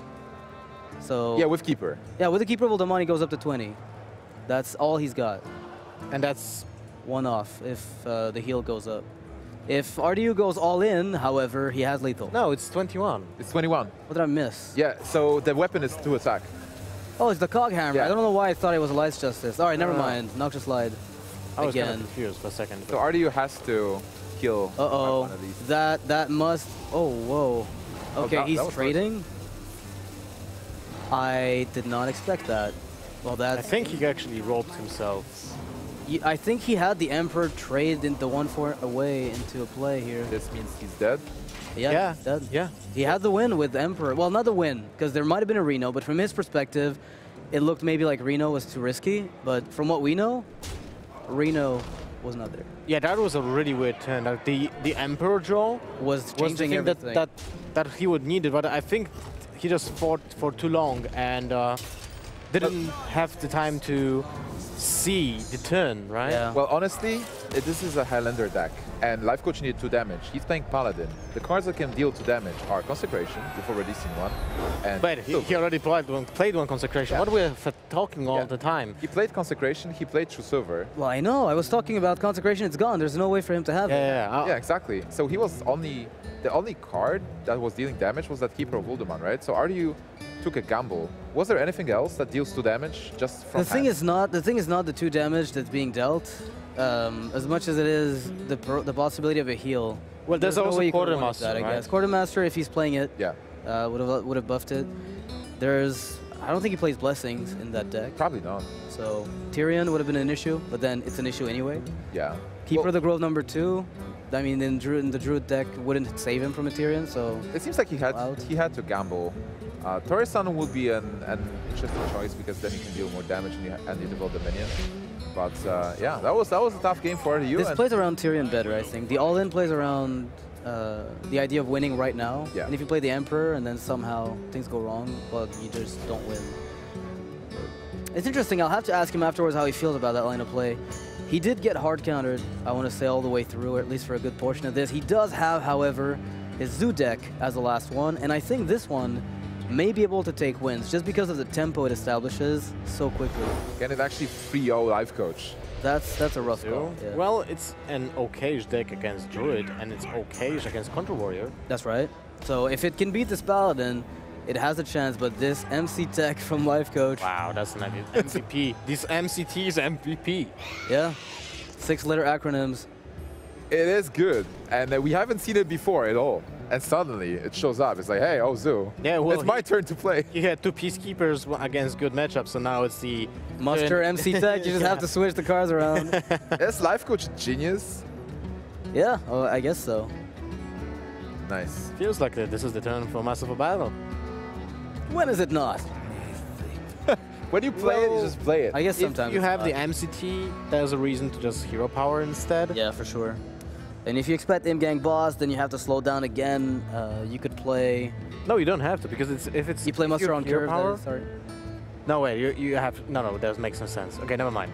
So Yeah, with keeper. yeah, with the Keeper Voldemort, he goes up to 20. That's all he's got. and that's One off if uh, the heal goes up. If RDU goes all in, however, he has lethal. no, it's 21. It's 21. What did I miss? Yeah, so the weapon is to attack. Oh, it's the Coghammer. Yeah. I don't know why I thought it was a Lights Justice. All right, never No, no. mind. Noxious Slide. I was Again. confused for a second. So RDU has to kill Uh oh. one of these. That that must. Oh whoa. Oh, Okay, that- he's that was trading. I did not expect that. Well, I think he actually roped himself. Y- I think he had the Emperor trade in the one for away into a play here. This means he's dead. Yeah, Yeah, dead. yeah. He had the win with Emperor. Well, not the win, because there might have been a Reno, but from his perspective, it looked maybe like Reno was too risky. But from what we know, Reno was not there. Yeah, that was a really weird turn. Like the the Emperor draw Was was the changing thing that, everything. that that he would need it, but I think he just fought for too long and uh, didn't have the time to see the turn, right? Yeah. Well, honestly, this is a Highlander deck, and Life Coach needed 2 damage. He's playing Paladin. The cards that can deal 2 damage are Consecration, you've already seen one, and But he, he already played one, played one consecration. Yeah. What we're f- talking all Yeah. the time. He played Consecration, he played Truesilver. Well, I know. I was talking about consecration. It's gone. There's no way for him to have Yeah, it. yeah. yeah. Yeah, exactly. So he was only, the only card that was dealing damage was that Keeper of Uldaman, right? So RDU took a gamble. Was there anything else that deals 2 damage just from The thing hand? is not the thing is not the two damage that's being dealt, um, as much as it is the pro- the possibility of a heal. Well, there's no also way you could win with Quartermaster, that, I right? guess. Quartermaster, if he's playing it, Yeah, uh, would have would have buffed it. There's I don't think he plays blessings in that deck, probably not. so Tirion would have been an issue, but then it's an issue anyway. Yeah. Keeper Well, of the Grove number two. I mean, in, Druid, in the Druid deck wouldn't save him from a Tirion, so It seems like he had Allowed. he had to gamble. Uh, Thaurissan would be an, an interesting choice because then you can deal more damage and you, and you develop the minion. But uh, yeah, that was that was a tough game for you. this plays around Tirion better, I think. The all-in plays around uh, the idea of winning right now. Yeah. And if you play the Emperor and then somehow things go wrong, well, you just don't win. It's interesting. I'll have to ask him afterwards how he feels about that line of play. He did get hard countered, I want to say, all the way through, or at least for a good portion of this. He does have, however, his Zoo deck as the last one, and I think this one may be able to take wins just because of the tempo it establishes so quickly. can it actually 3-0 life coach? That's that's a rough So, call. yeah. Well, it's an okayish deck against Druid, and it's okayish against Contra Warrior. That's right. So if it can beat this Paladin, it has a chance, but this MC Tech from Life Coach, Wow, that's an MVP. this MCT is MVP. yeah, six letter acronyms. It is good, and uh, we haven't seen it before at all. And suddenly it shows up. It's like, hey, oh Zoo, Yeah, well, it's my he- turn to play. You had two peacekeepers against good matchups, so now it's the Muster turn- MC Tech, you just have to switch the cars around. is life coach genius? yeah, oh, I guess so. Nice. Feels like this is the turn for Muster for Battle. When is it not? When you play it, you just play it. I guess sometimes. If you it's have the. MCT, there's a reason to just hero power instead. Yeah, for sure. And if you expect M-Gang boss, then you have to slow down again. Uh, you could play... No, you don't have to because it's if it's You play if Muster on hero curve, power. then, sorry. No way, you you have no no that makes no sense. Okay, never mind.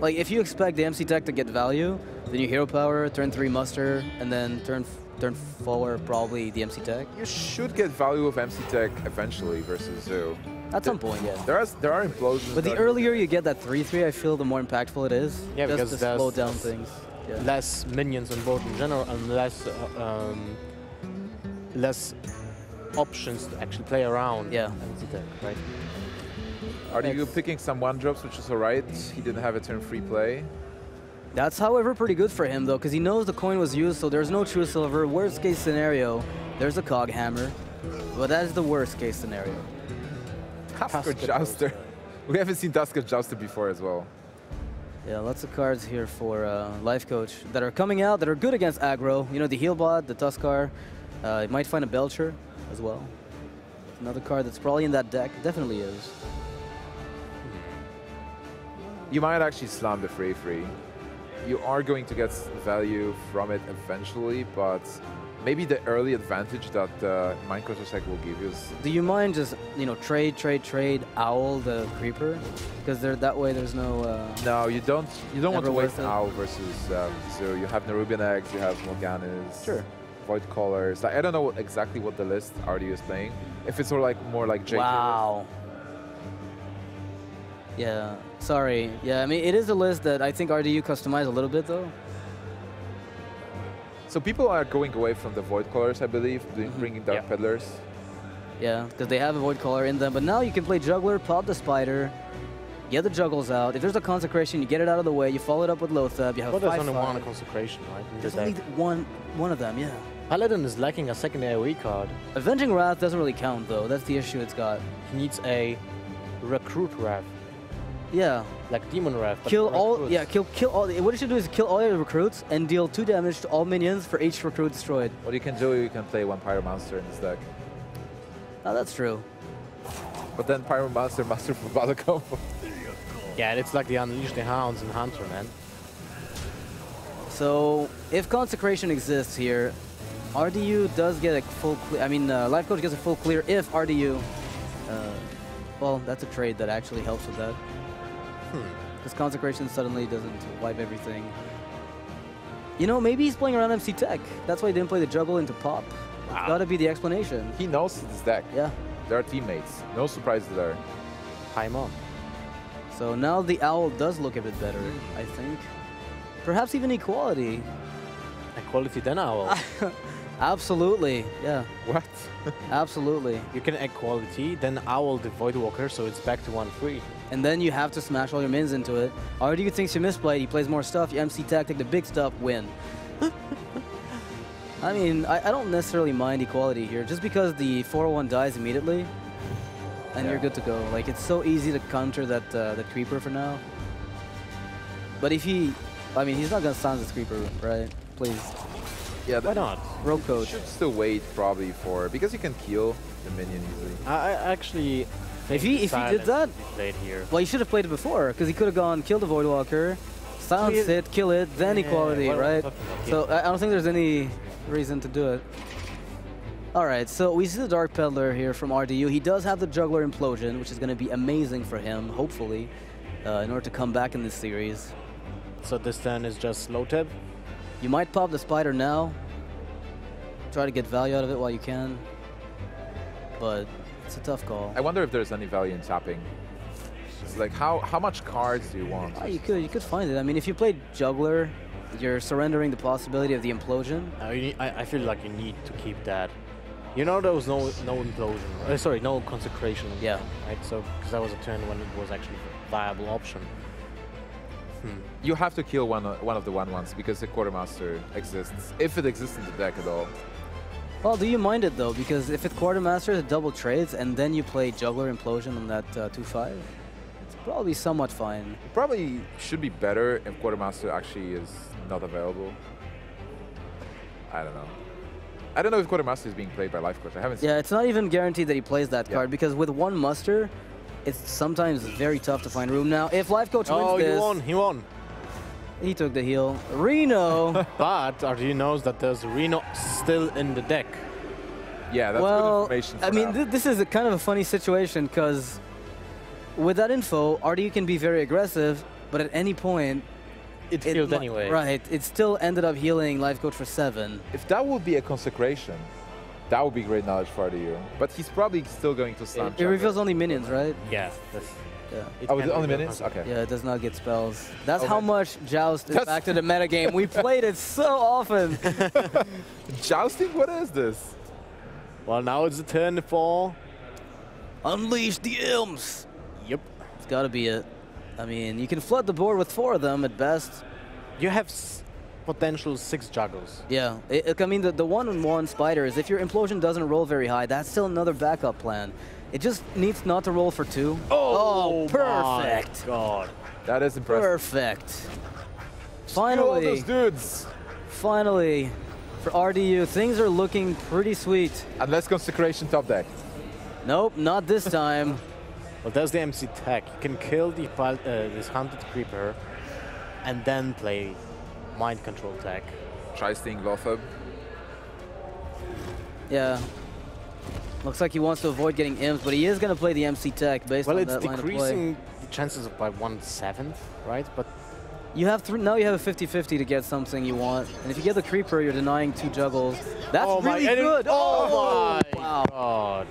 Like, if you expect the MC Tech to get value, then you hero power, turn 3 muster, and then turn f- turn four, probably the MC Tech. You should get value of MC Tech eventually versus Zoo. At some point, yeah. There are there are implosions. But the earlier you get that 3-3, I feel the more impactful it is. Yeah, just because to there's- slow down things. Yeah. Less minions on board in general, and less uh, um, less options to actually play around. Yeah. MC Tech, right? Are you picking some one drops, which is alright? He didn't have a turn free play. That's, however, pretty good for him, though, because he knows the coin was used, so there's no Truesilver. Worst case scenario, there's a Coghammer. But that is the worst case scenario. Tuskarr Tuskarr Jouster. We haven't seen Tuskarr Jouster before as well. Yeah, lots of cards here for uh, Life Coach that are coming out that are good against aggro. You know, the Heal Bot, the Tuskarr. Uh, you might find a Belcher as well. Another card that's probably in that deck. Definitely is. You might actually slam the free free. You are going to get value from it eventually, but maybe the early advantage that uh, Minecraft Attack will give you is Do you mind just, you know, trade, trade, trade, Owl the Creeper? Because that way there's no... Uh, No, you don't. You don't want to waste it. Owl versus um, Zero. You have Nerubian eggs. You have Morganas. Sure. Void. Like, I don't know what, exactly what the list RDU is playing. If it's of like more like JK. wow. Yeah, sorry. Yeah, I mean, it is a list that I think RDU customized a little bit, though. List. So people are going away from the Void Callers, I believe, Mhm. bringing Dark Yeah. Peddlers. Yeah, because they have a Void Caller in them. But now you can play Juggler, pop the Spider, get the Juggles out. If there's a Consecration, you get it out of the way. You follow it up with Loatheb. You have But there's five, only five. one consecration, right? in the There's only one, one of them, yeah. Paladin is lacking a second AoE card. Avenging Wrath doesn't really count, though. That's the issue it's got. He needs a recruit rev, Yeah, like demon rev. kill all. recruits. Yeah, kill kill all. What you should do is kill all your recruits and deal two damage to all minions for each recruit destroyed. What you can do, you can play one Pyro Monster in this deck. Oh, that's true. But then Pyro Monster, Muster for Battle Combo. Yeah, and it's like the Unleash the Hounds and Hunter, man. So if consecration exists here, RDU does get a full clear. I mean, uh, Life Coach gets a full clear if RDU. Uh, well, that's a trade that actually helps with that. Hmm. Because consecration suddenly doesn't wipe everything. You know, maybe he's playing around MC Tech. That's why he didn't play the juggle into pop. That's gotta be the explanation. He knows this deck. Yeah. They're teammates. No surprises there. Time on. So now the owl does look a bit better, I think. Perhaps even equality. Equality then owl. Absolutely. Yeah. What? Absolutely. you can add quality, then owl the Void Walker, so it's back to 1-3. and then you have to smash all your mins into it. RDU thinks you misplayed, he plays more stuff, you MC tactic, the big stuff, win. I mean, I, I don't necessarily mind equality here, just because the 401 dies immediately, and you're good to go. Like, it's so easy to counter that uh, that creeper for now. But if he, I mean, he's not gonna silence this creeper, right? Please, Yeah, Why that not? rogue coach. should still wait probably for because you can kill the minion easily. I, I actually. If he- if he did that- should be played here. Well, he should have played it before, because he could have gone kill the Voidwalker, silence he- it, kill it, then Yeah, equality, what right? So I I don't think there's any reason to do it. All right, so we see the Dark Peddler here from RDU. He does have the Juggler Implosion, which is going to be amazing for him, hopefully, uh, in order to come back in this series. So this then is just slow tip. You might pop the Spider now, try to get value out of it while you can, but it's a tough call. I wonder if there's any value in tapping. Like how how much cards do you want? Oh, you could you could find it. I mean, if you played Juggler, you're surrendering the possibility of the implosion. Uh, you need, I, I feel like you need to keep that. You know there was no no implosion. Uh, sorry, no consecration. Yeah. Right. So because that was a turn when it was actually a viable option. Hmm. You have to kill one one of the one ones because the quartermaster exists. If it exists in the deck at all. Well, do you mind it though? Because if it quartermaster it double trades and then you play juggler implosion on that uh, two five, it's probably somewhat fine. It probably should be better if quartermaster actually is not available. I don't know. I don't know if quartermaster is being played by life coach. I haven't seen Yeah, it's not even guaranteed that he plays that Yeah. card because with one muster, it's sometimes very tough to find room. Now, if life coach wins oh, this... Oh, this, he won. He won. he took the heal. Reno. But RD knows that there's Reno still in the deck. Yeah, that's good well, information. For I mean, th- this is a kind of a funny situation because with that info, RDU can be very aggressive, but at any point, it healed anyway. Right. It still ended up healing Life Coach for seven. If that would be a consecration, that would be great knowledge for RDU. But he's probably still going to slam. It Chakra. reveals only minions, right? Yeah. That's, Yeah. Oh, it Oh, it only reveal minutes? Okay. Yeah, it does not get spells. That's Okay. how much Joust is That's- back to the metagame. We played it so often. Jousting? What is this? Well, now it's the turn for. Unleash the Ilms. Yep. It's got to be it. I mean, you can flood the board with four of them at best. You have s- potential six juggles. Yeah, it, it- I mean, the, the one-on-one spiders, if your implosion doesn't roll very high, that's still another backup plan. It just needs not to roll for two. Oh, perfect. My God. That is impressive. Perfect. Kill all Finally, those dudes. finally, for RDU, things are looking pretty sweet. Unless consecration top deck. Nope, not this time. Well, there's the MC tech. You can kill the uh, this hunted creeper, and then play mind control tech. Try sting Loatheb. Yeah. Looks like he wants to avoid getting imps, but he is going to play the MC tech based Well, on it's that line of play. Well, it's decreasing the chances of by one seventh, right? But You have three, now you have a 50-50 to get something you want, and if you get the creeper, you're denying two juggles. That's oh really and good. Oh, oh, my wow. God.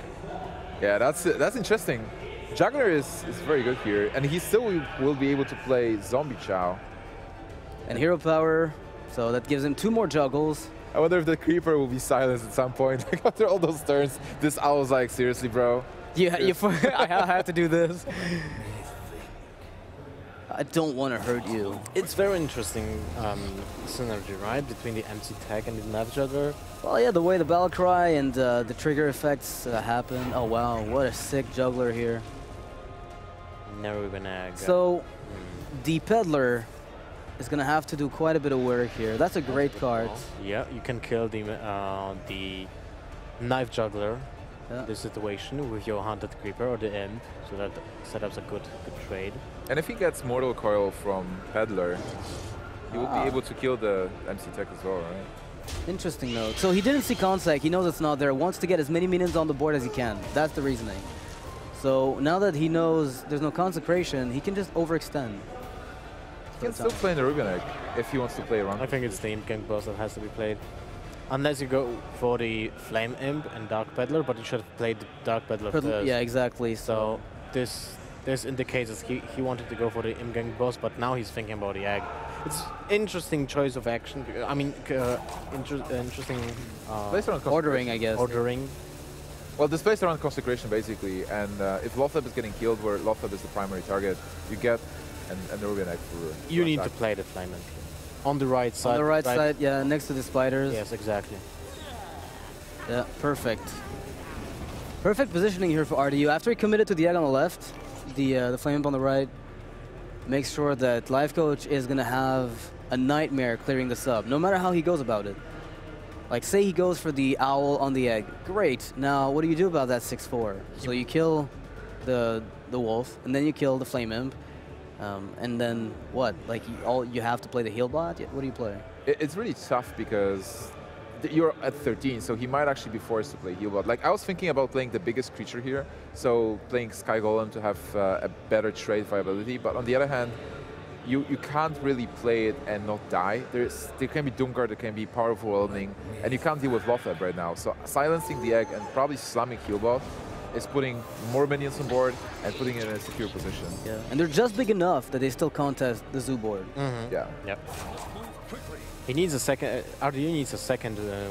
Yeah, that's that's interesting. Juggler is, is very good here, and he still will, will be able to play Zombie Chow. And hero power, so that gives him two more juggles. I wonder if the creeper will be silenced at some point. After all those turns, this owl's like, seriously, bro. You, you, I have to do this. I don't want to hurt you. It's very interesting um, synergy, right, between the MC tech and the nav juggler. Well, yeah, the way the battle cry and uh, the trigger effects uh, happen. Oh wow, what a sick juggler here. Nerubanag. So, the peddler is gonna have to do quite a bit of work here. That's a great card. Yeah, you can kill the uh, the knife juggler Yeah. in this situation with your hunted creeper or the imp, so that set up's a good good trade. And if he gets Mortal Coil from Peddler, he will Ah. be able to kill the MC Tech as well, right? Interesting note. So he didn't see Consec. He knows it's not there. Wants to get as many minions on the board as he can. That's the reasoning. So now that he knows there's no consecration, he can just overextend. He can still play in the Rubinek if he wants to play around. I think it's the imp gang boss that has to be played. Unless you go for the flame imp and dark peddler, but you should have played the dark peddler Peddler- first. Yeah, exactly. So So this this indicates that he, he wanted to go for the imp gang boss, but now he's thinking about the egg. It's interesting choice of action. I mean, uh, inter interesting uh, ordering, I guess. ordering. Well, this plays around consecration basically, and uh, if Loatheb is getting killed where Loatheb is the primary target, you get and, and the Rubinek for You for need to play the flame imp. On the right side. on the right side, yeah, next to the spiders. Yes, exactly. Yeah, perfect. Perfect positioning here for RDU. After he committed to the egg on the left, the uh, the flame on the right, makes sure that Life Coach is gonna have a nightmare clearing the sub, no matter how he goes about it. Like, say he goes for the owl on the egg. Great. Now, what do you do about that 6-4? So you kill the the wolf, and then you kill the flame imp, um, and then what? Like, you, all you have to play the heal bot. What do you play? It, it's really tough because you're at 13, so he might actually be forced to play Healbot. Like I was thinking about playing the biggest creature here, so playing Sky Golem to have uh, a better trade viability. But on the other hand, you, you can't really play it and not die. There's there can be Doomguard, there can be Power Overwhelming, and you can't deal with Loatheb right now. So silencing the egg and probably slamming Healbot is putting more minions on board and putting it in a secure position. Yeah. And they're just big enough that they still contest the zoo board. Yeah. Yep. He needs a second. Uh, RDU needs a second uh,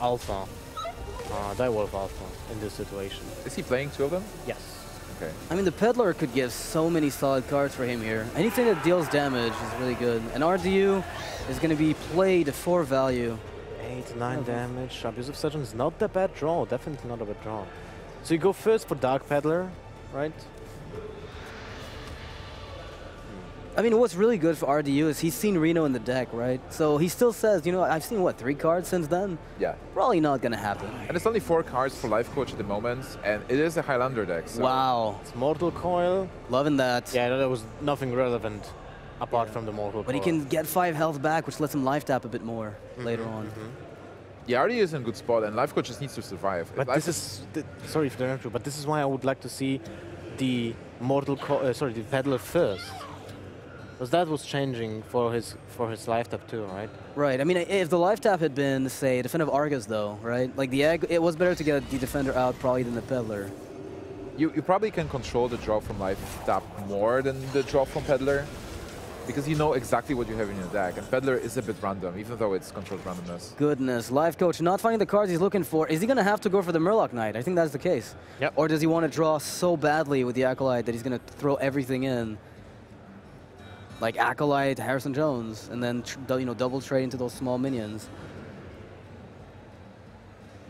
alpha, uh, Direwolf alpha in this situation. Is he playing two of them? Yes. Okay. I mean, the Peddler could give so many solid cards for him here. Anything that deals damage is really good. And RDU is going to be played for value. Eight, nine damage. Abusive Surgeon is not a bad draw. Definitely not a bad draw. So you go first for Dark Peddler, right? I mean, what's really good for RDU is he's seen Reno in the deck, right? So he still says, you know, I've seen, what, three cards since then? Yeah. Probably not going to happen. And it's only four cards for Life Coach at the moment, and it is a Highlander deck. So Wow. It's Mortal Coil. Loving that. Yeah, there was nothing relevant apart from the Mortal But he can get five health back, which lets him life tap a bit more mm-hmm, later on. Yeah, already is in a good spot, and Life Coach just needs to survive. But Life this is th sorry if I'm true, but this is why I would like to see the Mortal Co uh, sorry the Peddler first. Because that was changing for his for his life tap too, right? Right. I mean, if the life tap had been, say, defender of Argus, though, right? Like the egg, it was better to get the defender out probably than the peddler. You, you probably can control the draw from life tap more than the draw from peddler because you know exactly what you have in your deck. And peddler is a bit random, even though it's controlled randomness. Goodness, life coach not finding the cards he's looking for. Is he gonna have to go for the Murloc Knight? I think that's the case. Yep. Or does he want to draw so badly with the Acolyte that he's gonna throw everything in? Like Acolyte, Harrison Jones, and then tr- you know double trade into those small minions.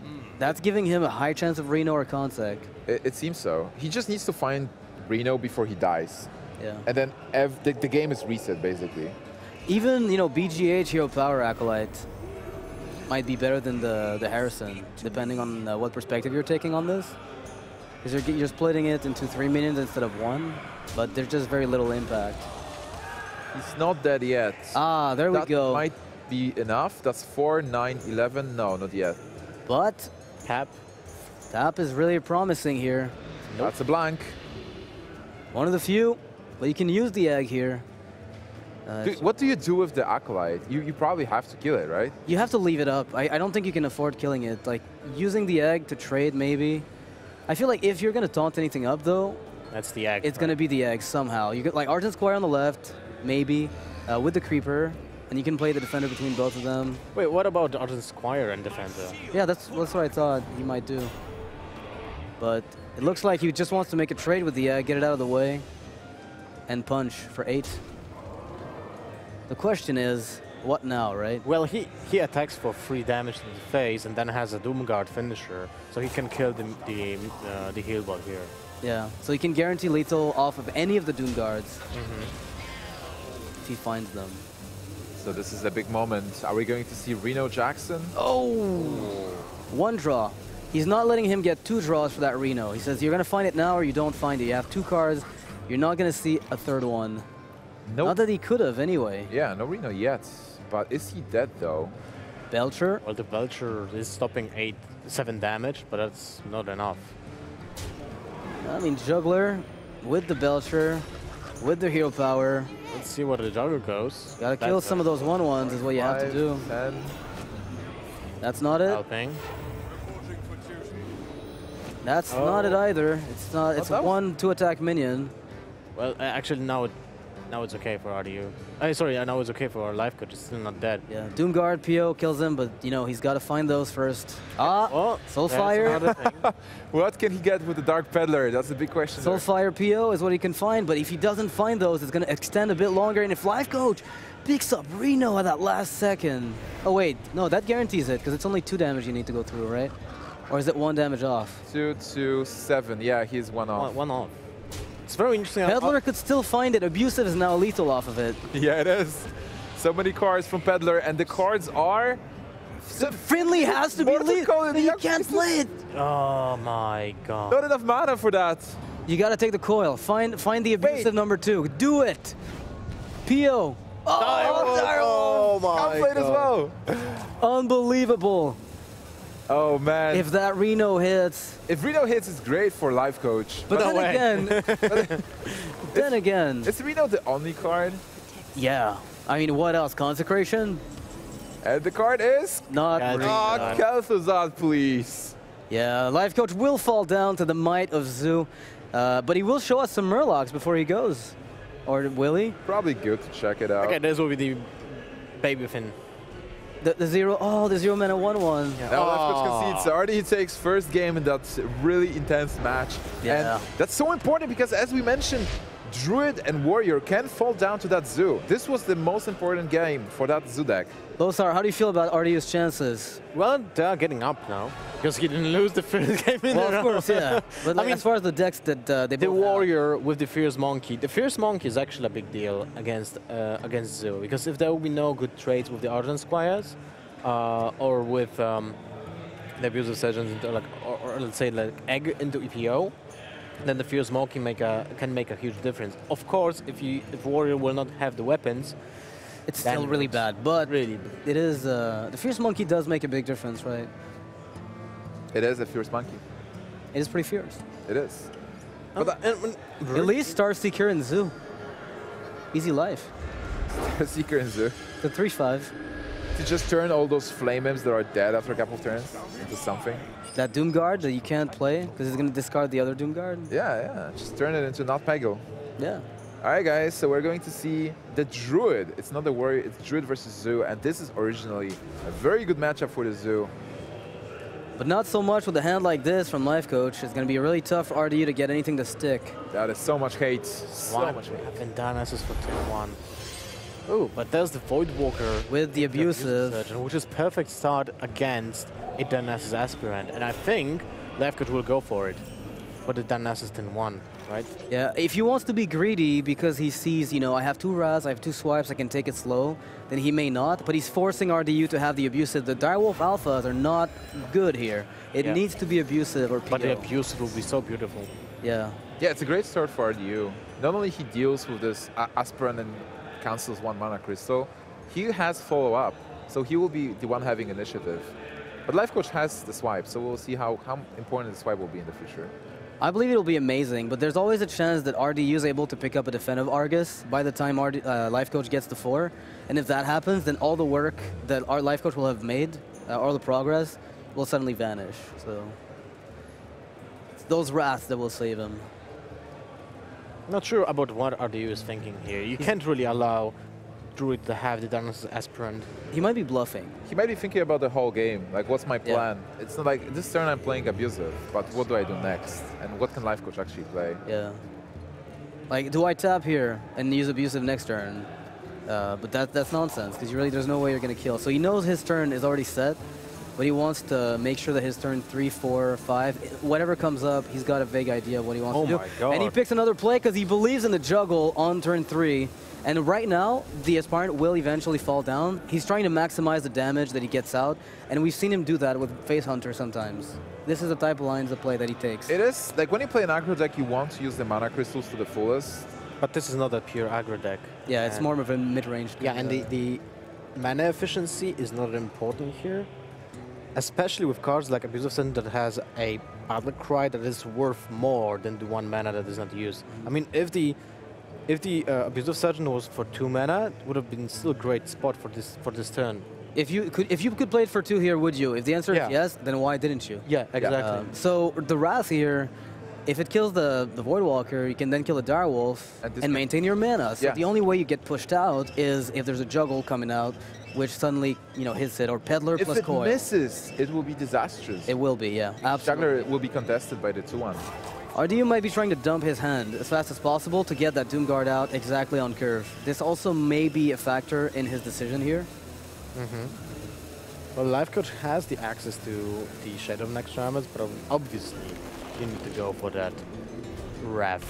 Hmm. That's giving him a high chance of Reno or Consec. It, it seems so. He just needs to find Reno before he dies. Yeah. And then ev- the, the game is reset, basically. Even you know BGH Hero Power Acolyte might be better than the the Harrison, depending on uh, what perspective you're taking on this. Because you're, you're splitting it into three minions instead of one, but there's just very little impact. He's not dead yet. Ah, there that we go. might be enough. That's 4, 9, 11. No, not yet. But Cap. Tap is really promising here. That's a blank. One of the few, but you can use the egg here. Uh, Do- what do you do with the Acolyte? You, you probably have to kill it, right? You have to leave it up. I, I don't think you can afford killing it. Like, using the egg to trade, maybe. I feel like if you're going to taunt anything up, though, That's the egg. it's going to be the egg somehow. You get like Argent Squire on the left, maybe, uh, with the Creeper, and you can play the defender between both of them. Wait, what about the Argent Squire and Defender? Yeah, that's, that's what I thought he might do. But it looks like he just wants to make a trade with the egg, get it out of the way, and punch for eight. The question is, what now, right? Well, he, he attacks for free damage to the face and then has a Doomguard finisher, so he can kill the the, uh, the heal bot here. Yeah, so he can guarantee lethal off of any of the Doom Guards if he finds them. So this is a big moment. Are we going to see Reno Jackson? Oh! One draw. He's not letting him get two draws for that Reno. He says, you're going to find it now or you don't find it. You have two cards. You're not going to see a third one. No. Not that he could have, anyway. yeah, no Reno yet. But is he dead, though? Belcher. Well, the Belcher is stopping 8, 7 damage, but that's not enough. I mean, Juggler with the Belcher, with the hero power. Let's see where the Juggler goes. Gotta kill some of those 1-1s is what you have to do. 10. That's not it. helping. That's Oh. not it oh. either. It's not. It's that one two-attack minion. Well, actually, now it, now it's okay for RDU. Uh, sorry, uh, now it's okay for our life coach. It's still not dead. Yeah, Doomguard PO kills him, but you know he's got to find those first. Ah, Oh, Soulfire. there's. What can he get with the Dark Peddler? That's a big question. there. Soulfire PO is what he can find, but if he doesn't find those, it's going to extend a bit longer. And if Life Coach picks up Reno at that last second. Oh, wait. No, that guarantees it, because it's only two damage you need to go through, right? Or is it one damage off? Two, two, seven. Yeah, he's one off. one, one off. It's very interesting. how- Peddler could still find it. Abusive is now lethal off of it. Yeah, it is. So many cards from Peddler, and the cards are. So Finley has to be lethal. Kombat, You can't play it. Oh my god. Not enough mana for that. You got to take the coil. Find find the abusive number two. Do it. PO. Oh, Oh, my I'm played as well. unbelievable. Oh man. If that Reno hits, If Reno hits, it's great for life coach. but No then way. again, then again, Is Reno the only card? yeah. I mean, what else? Consecration? And the card is. Not Yeah, really. Oh, Uh, please. Yeah, life coach will fall down to the might of Zoo, uh, but he will show us some Murlocs before he goes. Or will he? Probably good to check it out. Okay, this will be the baby fin. The, the zero, oh, the zero mana one one. Now Life Coach Oh. concedes. Already he takes first game in that really intense match. Yeah. And that's so important because as we mentioned, Druid and Warrior can fall down to that Zoo. This was the most important game for that Zoo deck. Lothar, how do you feel about RDU's chances? Well, they are getting up now because he didn't lose the first game in Well, of row. course, yeah. But like, mean, as far as the decks that uh, they The both have- warrior with the fierce monkey. The fierce monkey is actually a big deal against uh, against Zoo because if there will be no good trades with the Argent Squires uh, or with um, the abusive surgeons into like or, or let's say like egg into EPO, then the fierce monkey make a can make a huge difference. Of course, if you if warrior will not have the weapons, It's Then still really bad, but really it is. Uh, the fierce monkey does make a big difference, right? It is a fierce monkey. It is pretty fierce. It is. But that- and when- At least Starseeker and Zoo. Easy life. Seeker and Zoo. The 3-5. To just turn all those flame imps that are dead after a couple of turns into something. That Doom Guard that you can't play because it's going to discard the other Doom Guard. Yeah, yeah. Just turn it into not Peggle. Yeah. All right, guys, so we're going to see the Druid. It's not the Warrior, it's Druid versus Zoo, and this is originally a very good matchup for the Zoo. But not so much with a hand like this from Life Coach. It's going to be a really tough for RDU to get anything to stick. That is so much hate. So Why much hate. And Darnassus for turn one. Oh, but there's the Void Walker With the abusive. Surgeon, which is perfect start against a Darnassus aspirant. And I think Lifecoach will go for it. But the Darnassus turn one, right? Yeah, if he wants to be greedy because he sees, you know, I have two Raz, I have two swipes, I can take it slow, then he may not. But he's forcing RDU to have the abusive. The Direwolf Alphas are not good here. It Yeah. needs to be abusive or But the abusive will be so beautiful. Yeah. Yeah, it's a great start for RDU. Not only he deals with this A- Aspirant and cancels one mana crystal, he has follow-up, so he will be the one having initiative. But Life Coach has the swipe, so we'll see how, how important the swipe will be in the future. I believe it'll be amazing, but there's always a chance that RDU is able to pick up a defensive Argus by the time RD, uh, Life Coach gets the four. And if that happens, then all the work that our Life Coach will have made, uh, all the progress, will suddenly vanish. So it's those wraths that will save him. Not sure about what RDU is thinking here. You can't really allow Druid to have the Darnassus aspirant. He might be bluffing. He might be thinking about the whole game, like what's my Yeah. plan? It's not like, this turn I'm playing abusive, but what do I do next? And what can Life Coach actually play? Yeah. Like, do I tap here and use abusive next turn? Uh, but that that's nonsense because really there's no way you're gonna kill. So he knows his turn is already set, but he wants to make sure that his turn three, four, five, whatever comes up, he's got a vague idea of what he wants Oh to do. my God. And he picks another play because he believes in the juggle on turn three. And right now, the aspirant will eventually fall down. He's trying to maximize the damage that he gets out, and we've seen him do that with Face Hunter sometimes. This is the type of lines of play that he takes. It is, like when you play an aggro deck, you want to use the mana crystals to the fullest. But this is not a pure aggro deck. yeah, it's And- more of a mid-range. Yeah, and the, uh, the mana efficiency is not important here. Especially with cards like Abusive Sin that has a Battle Cry that is worth more than the one mana that is not used. I mean, if the if the uh, Abusive Surgeon was for two mana, it would have been still a great spot for this for this turn. If you could, if you could play it for two here, would you? If the answer Yeah. is yes, then why didn't you? Yeah, exactly. Um, so the Wrath here, if it kills the the Voidwalker, you can then kill the Direwolf And and, maintain your mana. So Yeah. the only way you get pushed out is if there's a juggle coming out, which suddenly you know hits it, or Peddler plus coin. If it misses, it will be disastrous. It will be, yeah, absolutely. Juggler will be contested by the 2-1. RDU might be trying to dump his hand as fast as possible to get that Doom Guard out exactly on curve. This also may be a factor in his decision here. Mm-hmm. Well, Life Coach has the access to the Shadow of Naxxramas, but obviously you need to go for that Wrath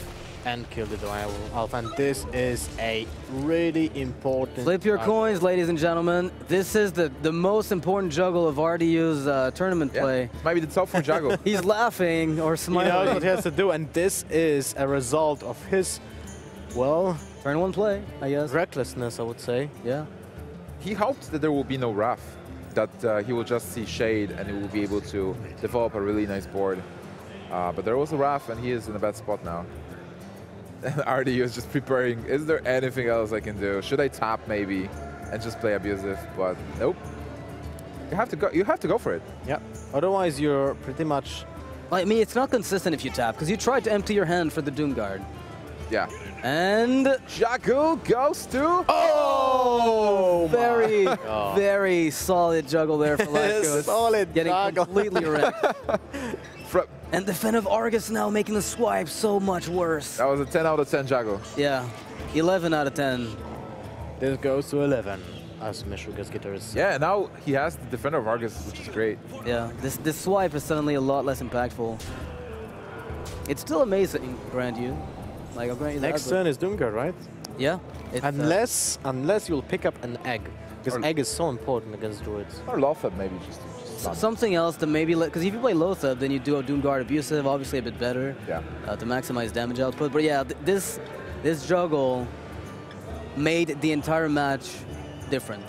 and kill the Dial Alpha. And this is a really important. Flip your card. coins, ladies and gentlemen. This is the, the most important juggle of RDU's uh, tournament Yeah. play. Might be the top for Juggle. He's laughing or He knows smiling. what he has to do, and this is a result of his, well, Turn one play, I guess. recklessness, I would say. Yeah. he hoped that there will be no Wrath, that uh, he will just see Shade and he will be able to develop a really nice board. Uh, but there was a Wrath and he is in a bad spot now. And RDU is just preparing, is there anything else I can do? Should I tap maybe and just play abusive? But nope. You have to go, you have to go for it. Yeah. Otherwise, you're pretty much. I mean, it's not consistent if you tap, because you tried to empty your hand for the Doom Guard. Yeah. And Juggle goes to... Oh, very, God. Oh. very solid juggle there for Lifecoach. Solid Getting juggle. completely wrecked. Fro- and the Fen of Argus now making the swipe so much worse. That was a 10 out of 10 Jago. Yeah. 11 out of 10. This goes to 11, as Meshuggah's guitarist. Yeah, now he has the Defender of Argus, which is great. Yeah, this this swipe is suddenly a lot less impactful. It's still amazing, grant you. Like I'll grant you Next that. turn is Doomguard, right? Yeah. it's, uh, Unless, unless you'll pick up an egg, because egg is so important against druids. Or Loatheb maybe just, just s- stun. Something else to maybe because if you play Loatheb, then you do a Doom Guard abusive, obviously a bit better Yeah. uh, to maximize damage output. But yeah, th- this this juggle made the entire match different.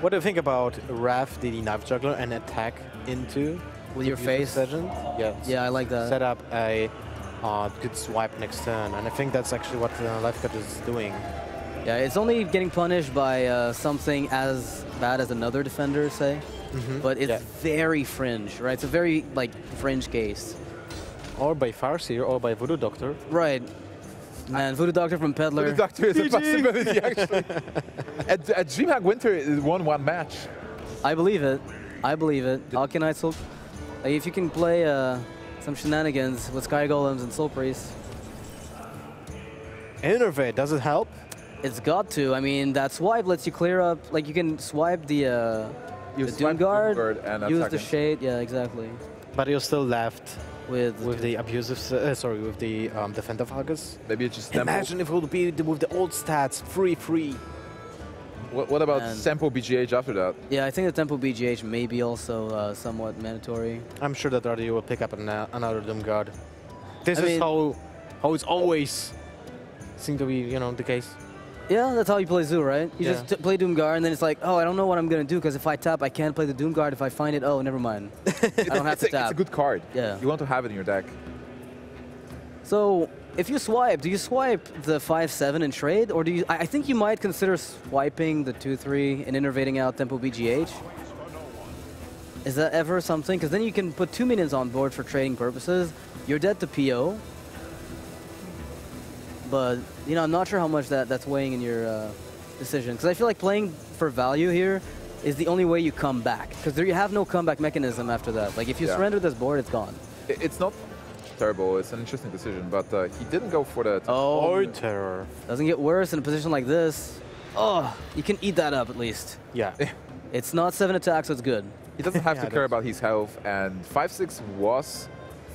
What do you think about Raph, the knife juggler, and attack into With your face? Surgeon? Yeah. Yeah, I like that. Set up a uh, good swipe next turn, and I think that's actually what uh, Lifecoach is doing. Yeah, it's only getting punished by uh, something as bad as another defender, say. But it's Yeah. very fringe, right? It's a very like fringe case. Or by Farseer, or by Voodoo Doctor. Right. And Voodoo Doctor from Peddler. The doctor is a possibility, actually. at, at DreamHack Winter, it won one match. I believe it. I believe it. Alkanite Soul. Like, if you can play uh, some shenanigans with Sky Golems and Soul Priest, Innervate, does it help? it's got to. I mean, that swipe lets you clear up. Like, you can swipe the, uh, You the swipe Doom Guard, and use the. Shade. Yeah, exactly. But you're still left With, with the abusive, s- uh, sorry, with the um, Defender Argus. Maybe it's just Tempo. Imagine if it would be the- with the old stats, free, free. What, what about And- Sampo BGH after that? yeah, I think the Tempo BGH may be also uh, somewhat mandatory. I'm sure that RDU will pick up an, uh, another Doom Guard. This I is mean- how how it's always seemed to be, you know, the case. Yeah, that's how you play Zoo, right? You Yeah. just play Doomguard, and then it's like, oh, I don't know what I'm gonna do because if I tap, I can't play the Doomguard. If I find it, oh, never mind. I don't have to a, tap. it's a good card. Yeah. You want to have it in your deck. So, if you swipe, do you swipe the 5-7 in trade, or do you? I, I think you might consider swiping the 2-3 and innervating out Tempo BGH. Is that ever something? Because then you can put two minions on board for trading purposes. You're dead to PO. But, you know, I'm not sure how much that, that's weighing in your uh, decision. Because I feel like playing for value here is the only way you come back. Because you have no comeback mechanism after that. Like, if you Yeah. surrender this board, it's gone. It's not terrible. It's an interesting decision, but uh, he didn't go for that. Oh, terror. Doesn't get worse in a position like this. Oh, you can eat that up at least. Yeah. It's not seven attacks, so it's good. He doesn't have Yeah, to care about his health, and 5-6 was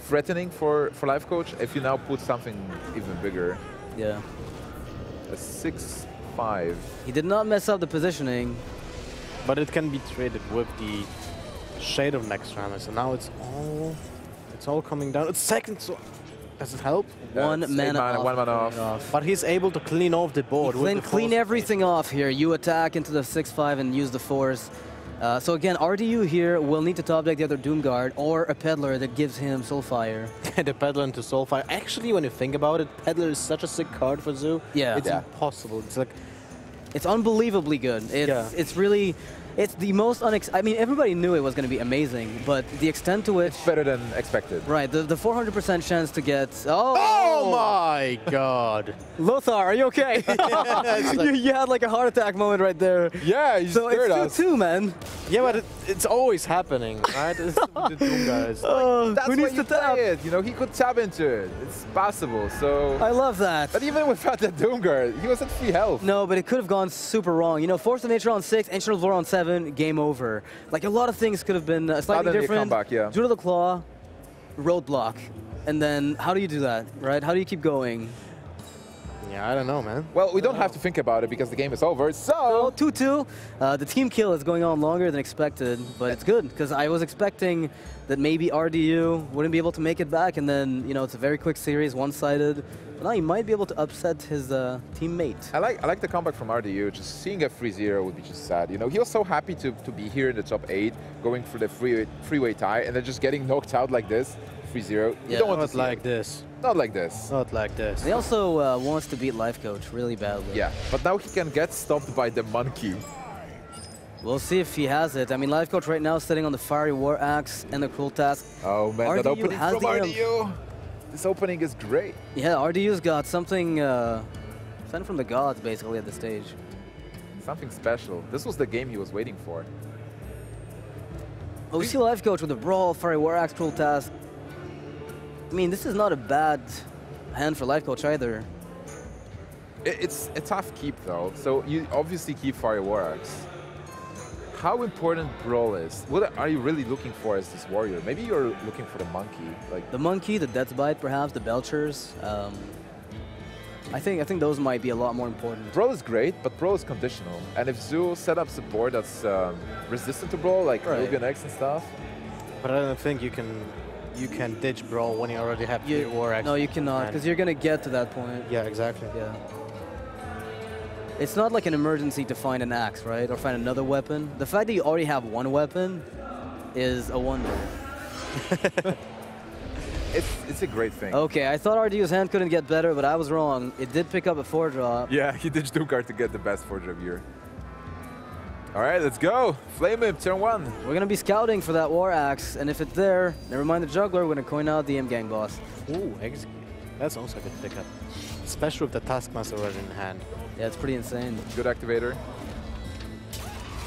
threatening for, for Lifecoach. If you now put something even bigger, Yeah. a 6-5. He did not mess up the positioning. But it can be traded with the Shade of Naxxramas, so now it's all it's all coming down. It's second, so does it help? Yeah, one it's eight mana, mana, off. one mana one off. But he's able to clean off the board. with Clean, the clean everything off here. You attack into the 6-5 and use the force. Uh, so again, RDU here will need to top deck the other Doomguard or a Peddler that gives him Soulfire. the Peddler into Soulfire. Actually, when you think about it, Peddler is such a sick card for Zoo. Yeah. It's Yeah. impossible. It's like, It's unbelievably good. It's, Yeah. it's really, it's the most unex. I mean, everybody knew it was going to be amazing, but the extent to which, it's Better than expected. right, the, the 400% chance to get, oh, oh my god! Lothar, are you okay? you, you had like a heart attack moment right there. Yeah, you So scared it's us. 2-2, man. Yeah, but it, it's always happening, right? It's with the Doom guys. Oh, That's who needs you to tap? it. You know, he could tap into it. It's possible. So, I love that. but even without the Doomguard, he was at free health. No, but it could have gone super wrong. You know, Force of Nature on 6, Ancient of Lore on 7, game over. Like, a lot of things could have been uh, slightly Suddenly a different. comeback, yeah. Druid of the Claw, roadblock. And then, how do you do that, right? How do you keep going? Yeah, I don't know, man. Well, we don't have to think about it because the game is over. So, So, 2-2. Uh, the team kill is going on longer than expected, but it's good, because I was expecting that maybe RDU wouldn't be able to make it back, and then, you know, it's a very quick series, one-sided. But now he might be able to upset his uh, teammate. I like I like the comeback from RDU. Just seeing a 3-0 would be just sad. You know, he was so happy to, to be here in the top 8, going for the free, freeway tie, and then just getting knocked out like this, 3-0. You Yeah. don't want to Not see like it. this. Not like this. Not like this. He also uh, wants to beat Lifecoach really badly. Yeah, but now he can get stopped by the monkey. We'll see if he has it. I mean, Lifecoach right now is sitting on the Fiery War Axe and the Cruel Task. Oh man, that opening from. RDU. This opening is great. Yeah, RDU's got something uh, sent from the gods, basically, at the stage. Something special. This was the game he was waiting for. We see Lifecoach with the Brawl, Fiery War Axe, Cruel Task. I mean, this is not a bad hand for Lifecoach either. It's a tough keep though. So you obviously keep Fiery War Axe. How important Brawl is? What are you really looking for as this warrior? Maybe you're looking for the monkey. Like The Monkey, the death Bite, perhaps, the Belchers. Um, I think I think those might be a lot more important. Brawl is great, but Brawl is conditional. And if Zoo set up support that's um, resistant to Brawl, like Right. Rubian X and stuff, But I don't think you can you can ditch Brawl when you already have You- three War Axe. no, you cannot, because you're going to get to that point. Yeah, exactly. Yeah. It's not like an emergency to find an axe, right? Or find another weapon. The fact that you already have one weapon is a wonder. It's, it's a great thing. Okay, I thought RDU's hand couldn't get better, but I was wrong. It did pick up a four drop. Yeah, he did Stuttgart to get the best forge of year. All right, let's go. Flame Imp, turn one. We're gonna be scouting for that war axe, and if it's there, never mind the juggler, we're gonna coin out the Imp Gang Boss. Ooh, execute. That's also a good pickup. Especially with the Taskmaster already in hand. Yeah, it's pretty insane. Good activator.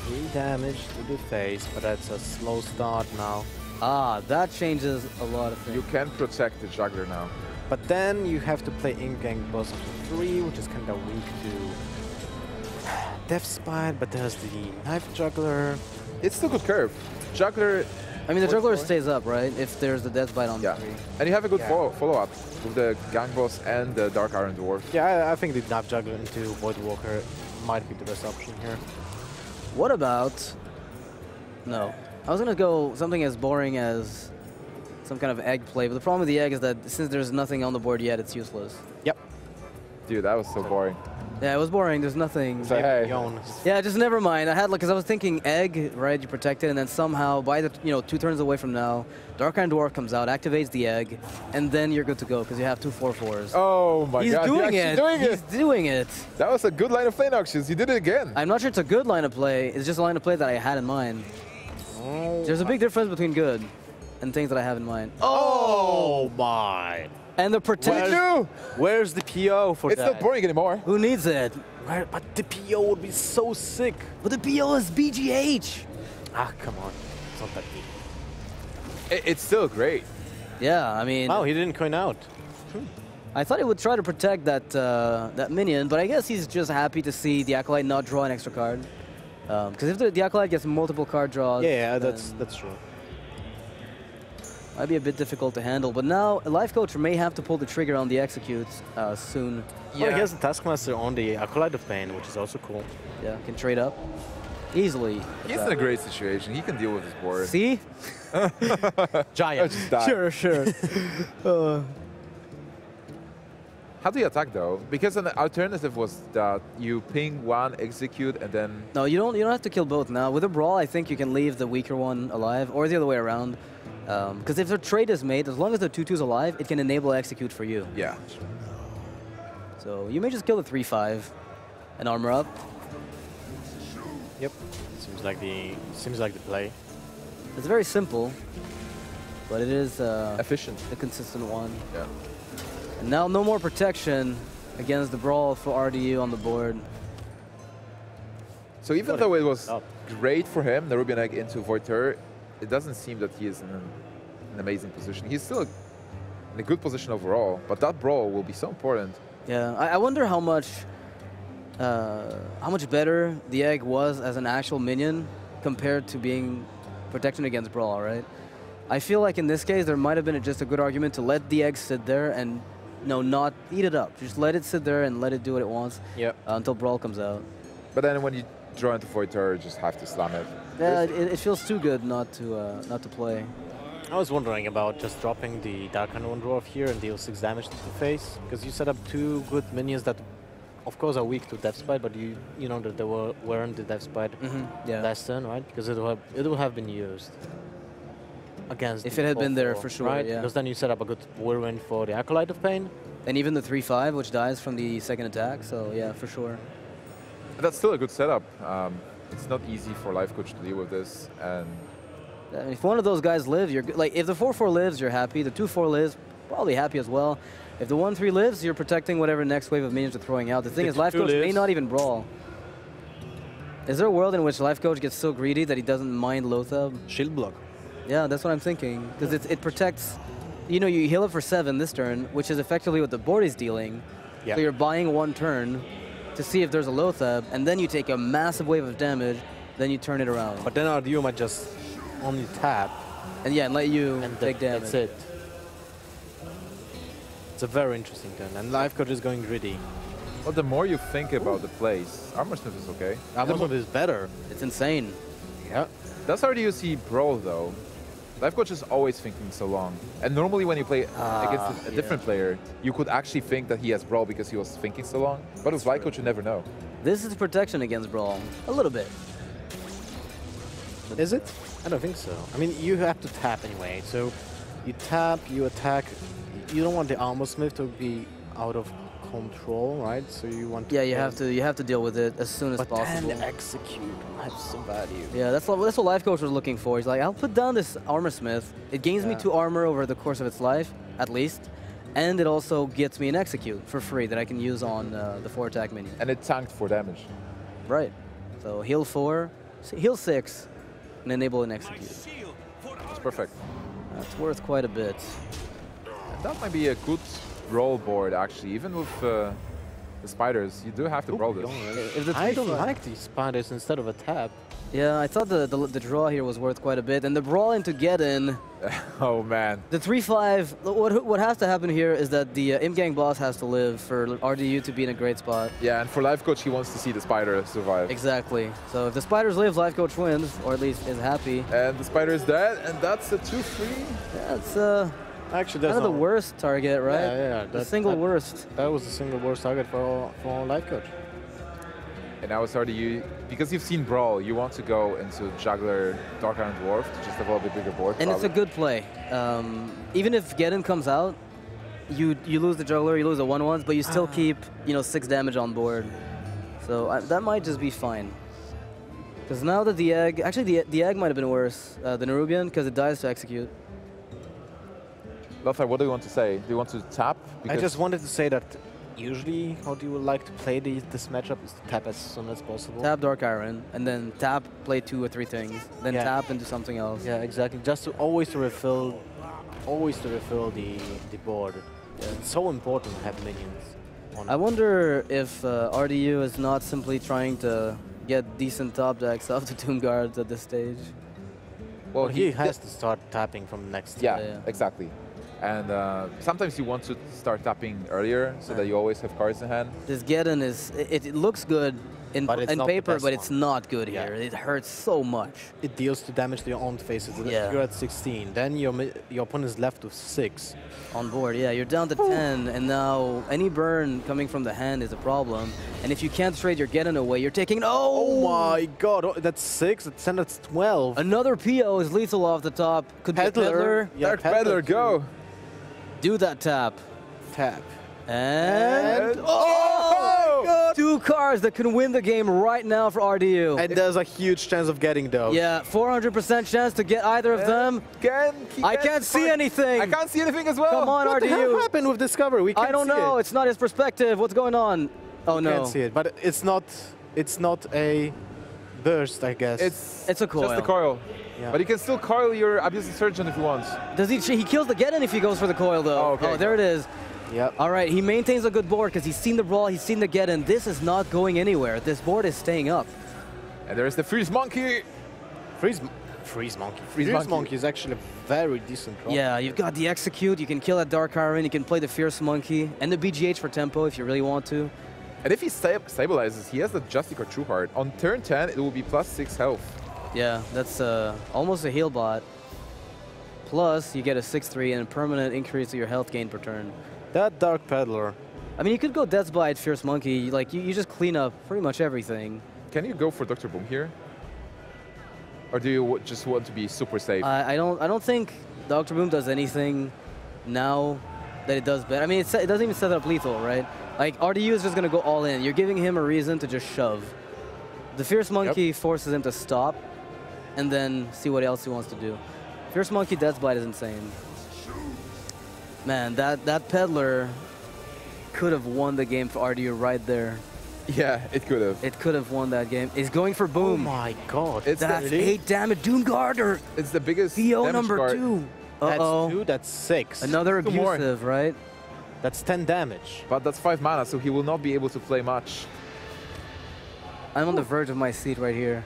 Three damage to the face, but that's a slow start now. Ah, that changes a lot of things. You can protect the juggler now. But then you have to play Imp Gang Boss of three, which is kind of weak to Death's Bite, but there's the Knife Juggler. It's still good curve. Juggler, I mean, the juggler for? stays up, right? If there's the death bite on yeah. the three. And you have a good Yeah. follow, follow up with the Gang Boss and the Dark Iron Dwarf. Yeah, I, I think the Knife Juggler into Void Walker might be the best option here. What about... No. I was gonna go something as boring as some kind of egg play, but the problem with the egg is that since there's nothing on the board yet, it's useless. Yep. Dude, that was so boring. Yeah, it was boring. There's nothing. So, hey, Yeah, just never mind. I had like, cause I was thinking egg, right? You protect it, and then somehow by the you know two turns away from now, Dark Iron Dwarf comes out, activates the egg, and then you're good to go because you have two four fours. Oh my He's god, doing he's it. doing He's it. He's doing it. That was a good line of play actions. You did it again. I'm not sure it's a good line of play. It's just a line of play that I had in mind. There's a big difference between good and things that I have in mind. Oh my! And the What protect. did do? Where's the PO for It's that? not boring anymore. Who needs it? Where, but the PO would be so sick. But the PO is BGH. Ah, come on. It's not that deep. I- It's still great. Yeah, I mean, Wow, he didn't coin out. I thought he would try to protect that uh, that minion, but I guess he's just happy to see the acolyte not draw an extra card. Because if the, the acolyte gets multiple card draws, Yeah, yeah, that's that's true. Might be a bit difficult to handle. But now Lifecoach may have to pull the trigger on the execute uh, soon. Well, he has the Taskmaster on the Acolyte of Pain, which is also cool. Yeah, can trade up easily. He's in a great situation. He can deal with his board. See? Giant. just. Sure, sure. uh, How do you attack though? Because an alternative was that you ping one, execute, and then no, you don't. You don't have to kill both now. With a brawl, I think you can leave the weaker one alive, or the other way around. Because if the trade is made, as long as the 2-2's alive, it can enable execute for you. yeah. So you may just kill the 3-5 and armor up. Yep. Seems like the seems like the play. It's very simple, but it is uh, Efficient. a consistent one. Yeah. And now no more protection against the brawl for RDU on the board. So even Gotta though it was up. great for him, the Rubian Egg into Void Terror, it doesn't seem that he is in an, an amazing position. He's still in a good position overall, but that brawl will be so important. Yeah, I, I wonder how much, uh, how much better the egg was as an actual minion compared to being protection against brawl, right? I feel like in this case there might have been just a good argument to let the egg sit there and no, not eat it up. Just let it sit there and let it do what it wants Yep. uh, until brawl comes out. But then when you draw into Void Terror, you just have to slam it. Yeah, it, it feels too good not to uh, not to play. I was wondering about just dropping the Dark Unknown Dwarf here and deal 6 damage to the face, because you set up two good minions that, of course, are weak to Death's Bite, but you you know that they were, weren't the Death's Bite hmm Yeah. last turn, right? Because it would have, it would have been used against If it had been there, for sure, right? yeah. Because then you set up a good whirlwind for the Acolyte of Pain. And even the 3-5, which dies from the second attack, so yeah, for sure. And that's still a good setup. Um, it's not easy for Lifecoach to deal with this, and I mean, if one of those guys lives, you're good. Like, if the 4-4 lives, you're happy. The 2-4 lives, probably happy as well. If the 1-3 lives, you're protecting whatever next wave of minions are throwing out. The thing The is, Life two Coach may not even brawl. Is there a world in which Lifecoach gets so greedy that he doesn't mind Loatheb? Shield block. Yeah, that's what I'm thinking. Because it, it protects... You know, you heal it for 7 this turn, which is effectively what the board is dealing. Yeah. So you're buying one turn to see if there's a Loatheb, and then you take a massive wave of damage, then you turn it around. But then our RDU might just only tap and yeah, and let you and take that- damage. that's it. It's a very interesting turn, and Lifecoach is going greedy. well, the more you think about the plays, Armorsmith is okay. Amazon is better. It's insane. Yeah. That's how do you see Brawl though. Lifecoach is always thinking so long. And normally when you play Ah, against a, a yeah. different player, you could actually think that he has Brawl because he was thinking so long. But with Lifecoach, you never know. This is protection against brawl, a little bit. Is it? I don't think so. I mean, you have to tap anyway, so You tap, you attack. You don't want the armor smith to be out of control, right? So you want. To Yeah, you have to you have to deal with it as soon as But possible. then execute has some value. Yeah, that's what, that's what Lifecoach was looking for. He's like, I'll put down this Armor Smith. It gains me two armor over the course of its life, at least. And it also gets me an Execute for free that I can use on uh, the 4 attack minion. And it tanked for damage. Right. So heal four, heal 6, and enable an Execute. It's perfect. That's worth quite a bit. That might be a good roll board, actually. Even with uh, the spiders, you do have to roll this. If the I don't three- like these spiders instead of a tap. Yeah, I thought the, the, the draw here was worth quite a bit. And the brawl into Geddon, oh, man. the 3-5, what, what has to happen here is that the uh, Imp Gang Boss has to live for RDU to be in a great spot. Yeah, and for Lifecoach, he wants to see the spider survive. Exactly. So if the spiders live, Lifecoach wins, or at least is happy. And the spider is dead, and that's a 2-3. That's uh, Actually, kind that's of the worst target, right? Yeah, yeah. The that- single that- worst. That was the single worst target for for Lifecoach. And now it's RDU, because you've seen Brawl, you want to go into Juggler Dark Iron Dwarf to just have a little bit bigger board. And it's a good play. Um, even if Geddon comes out, you you lose the juggler, you lose the one ones, but you still keep you know six damage on board. So I, that might just be fine. Because now that the egg, actually the the egg might have been worse uh, than Nerubian because it dies to execute. Lothar, what do you want to say? Do you want to tap? I just wanted to say that usually how do you like to play the, this matchup is to tap as soon as possible. Tap Dark Iron and then tap, play two or three things, then Yeah. tap and do something else. Yeah, exactly. Just to always to refill, always to refill the the board. It's so important to have minions. On I wonder if uh, RDU is not simply trying to get decent top decks off the Tomb Guards at this stage. well, Well, he has to start tapping from next. Yeah, Yeah. exactly. And uh, sometimes you want to start tapping earlier so that you always have cards in hand. This Geddon is, it, it looks good in, But in paper, but it's one. not good Yeah. here. It hurts so much. It deals to damage to your own faces. Yeah. You're at 16. Then your your opponent is left with six. On board, yeah, you're down to 10, and now any burn coming from the hand is a problem. And if you can't trade your Geddon away, you're taking, Oh oh! my god, oh, that's six. That's 10, that's 12. Another PO is lethal off the top. Could be a Peddler. Yeah, Dark Peddler, too. go! Do that tap. Tap. And... And- Oh! oh! Two cards that can win the game right now for RDU. And there's a huge chance of getting those. yeah, 400% chance to get either of them. Can, he I gets can't see card- anything. I can't see anything as well. Come on, RDU. What the hell RDU. happened with Discover? We can't I don't see know. It. It's not his perspective. What's going on? Oh no. Can't see it, but it's not. It's not a burst, I guess. It's, It's a coil. just a coil. Coil. Yeah. But he can still coil your Abusive Sergeant if he wants. Does he? He kills the Geddon if he goes for the coil though. Oh, okay. oh there it is. Yep. All right, he maintains a good board because he's seen the brawl, he's seen the Geddon. This is not going anywhere. This board is staying up. And there's the Fierce Monkey. Freeze, freeze monkey. Fierce Monkey. is actually a very decent drop. Yeah, you've got the execute. You can kill that Dark Iron. You can play the Fierce Monkey and the BGH for tempo if you really want to. And if he sta stabilizes, he has the Justicar Trueheart. On turn 10, it will be plus 6 health. Yeah, that's uh, almost a heal bot. Plus, you get a 6-3 and a permanent increase to your health gain per turn. That Dark Peddler. I mean, you could go Death's Bite, Fierce Monkey. Like, you, you just clean up pretty much everything. Can you go for Dr. Boom here? Or do you w- just want to be super safe? I, I don't. I don't think Doctor Boom does anything now that it does better. I mean, it, it doesn't even set up lethal, right? Like RDU is just gonna go all in. You're giving him a reason to just shove. The Fierce Monkey forces him to stop, and then see what else he wants to do. Fierce Monkey Death Bite is insane. Man, that that peddler could have won the game for RDU right there. yeah, it could have. It could have won that game. He's going for Boom. Oh my god. It's That's the, eight damage. Doomguard or it's the biggest PO number card. two. That's Uh-oh. That's two, that's six. Another Two more. abusive, right? That's 10 damage. But that's 5 mana, so he will not be able to play much. I'm on the verge of my seat right here.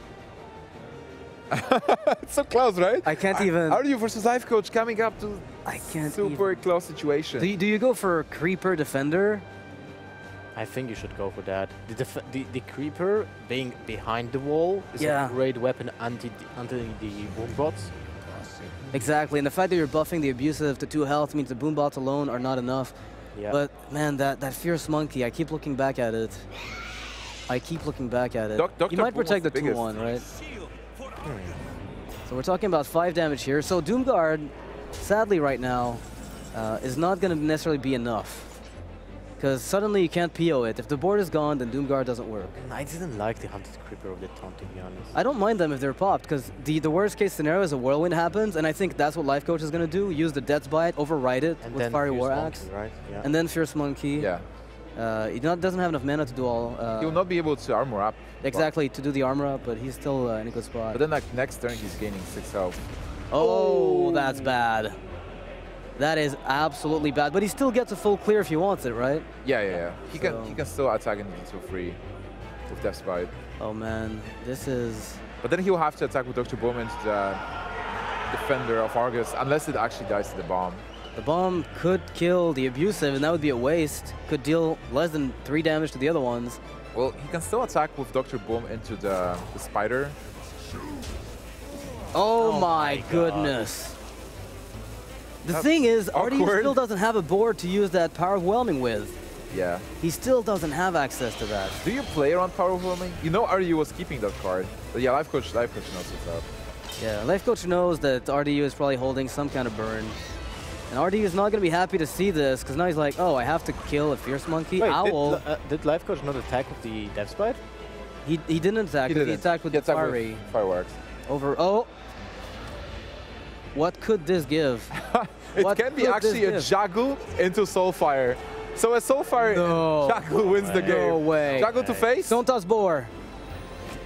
It's so close, right? I can't even. How are you versus Lifecoach coming up to I can't. super Even. close situation? Do you, do you go for creeper defender? I think you should go for that. The, def- the, the creeper being behind the wall is Yeah. a great weapon anti the, anti the boom bots. Exactly, and the fact that you're buffing the abusive to two health means the boom bots alone are not enough. Yeah. But man, that that fierce monkey, I keep looking back at it. I keep looking back at it. Doc- Dr. you might Boom protect the the biggest. 2-1, right? So we're talking about five damage here. So Doomguard, sadly right now, uh, is not going to necessarily be enough. Because suddenly you can't PO it. If the board is gone, then Doomguard doesn't work. I didn't like the Haunted Creeper of the taunt, to be honest. I don't mind them if they're popped, because the, the worst case scenario is a Whirlwind happens, and I think that's what Lifecoach is going to do. Use the Death's Bite, override it and with Fiery Fierce War Monkey, Axe, right? Yeah. and then Fierce Monkey. Yeah. Uh, he not, doesn't have enough mana to do all. Uh, He will not be able to armor up. exactly to do the armor up, but he's still uh, in a good spot. But then like next turn he's gaining six health. oh, that's bad. That is absolutely bad. But he still gets a full clear if he wants it, right? Yeah, yeah, yeah. He So- can he can still attack into free with Death's Bite. Oh man, this is. But then he'll have to attack with Dr. Bowman the defender of Argus, unless it actually dies to the bomb. The bomb could kill the abusive, and that would be a waste. Could deal less than three damage to the other ones. Well, he can still attack with Dr. Boom into the, the spider. Oh, Oh my my God. goodness. The That's thing is, RDU still doesn't have a board to use that Power Overwhelming with. Yeah. He still doesn't have access to that. Do you play around Power whelming? You know RDU was keeping that card. But yeah, Lifecoach, Life Coach knows what's up. Yeah, Lifecoach knows that RDU is probably holding some kind of burn. And RDU is not going to be happy to see this, because now he's like, oh, I have to kill a Fierce Monkey. Wait, Owl. Did, uh, did Lifecoach not attack with the Death Bite? he, he didn't attack, He didn't. attacked with He the attacked with fiery Fireworks. over. Oh! What could this give? It What can be actually a Jagu into Soulfire. So a Soulfire, No. Jagu wins the game. No way. Jagu to face. Don't touch Boar.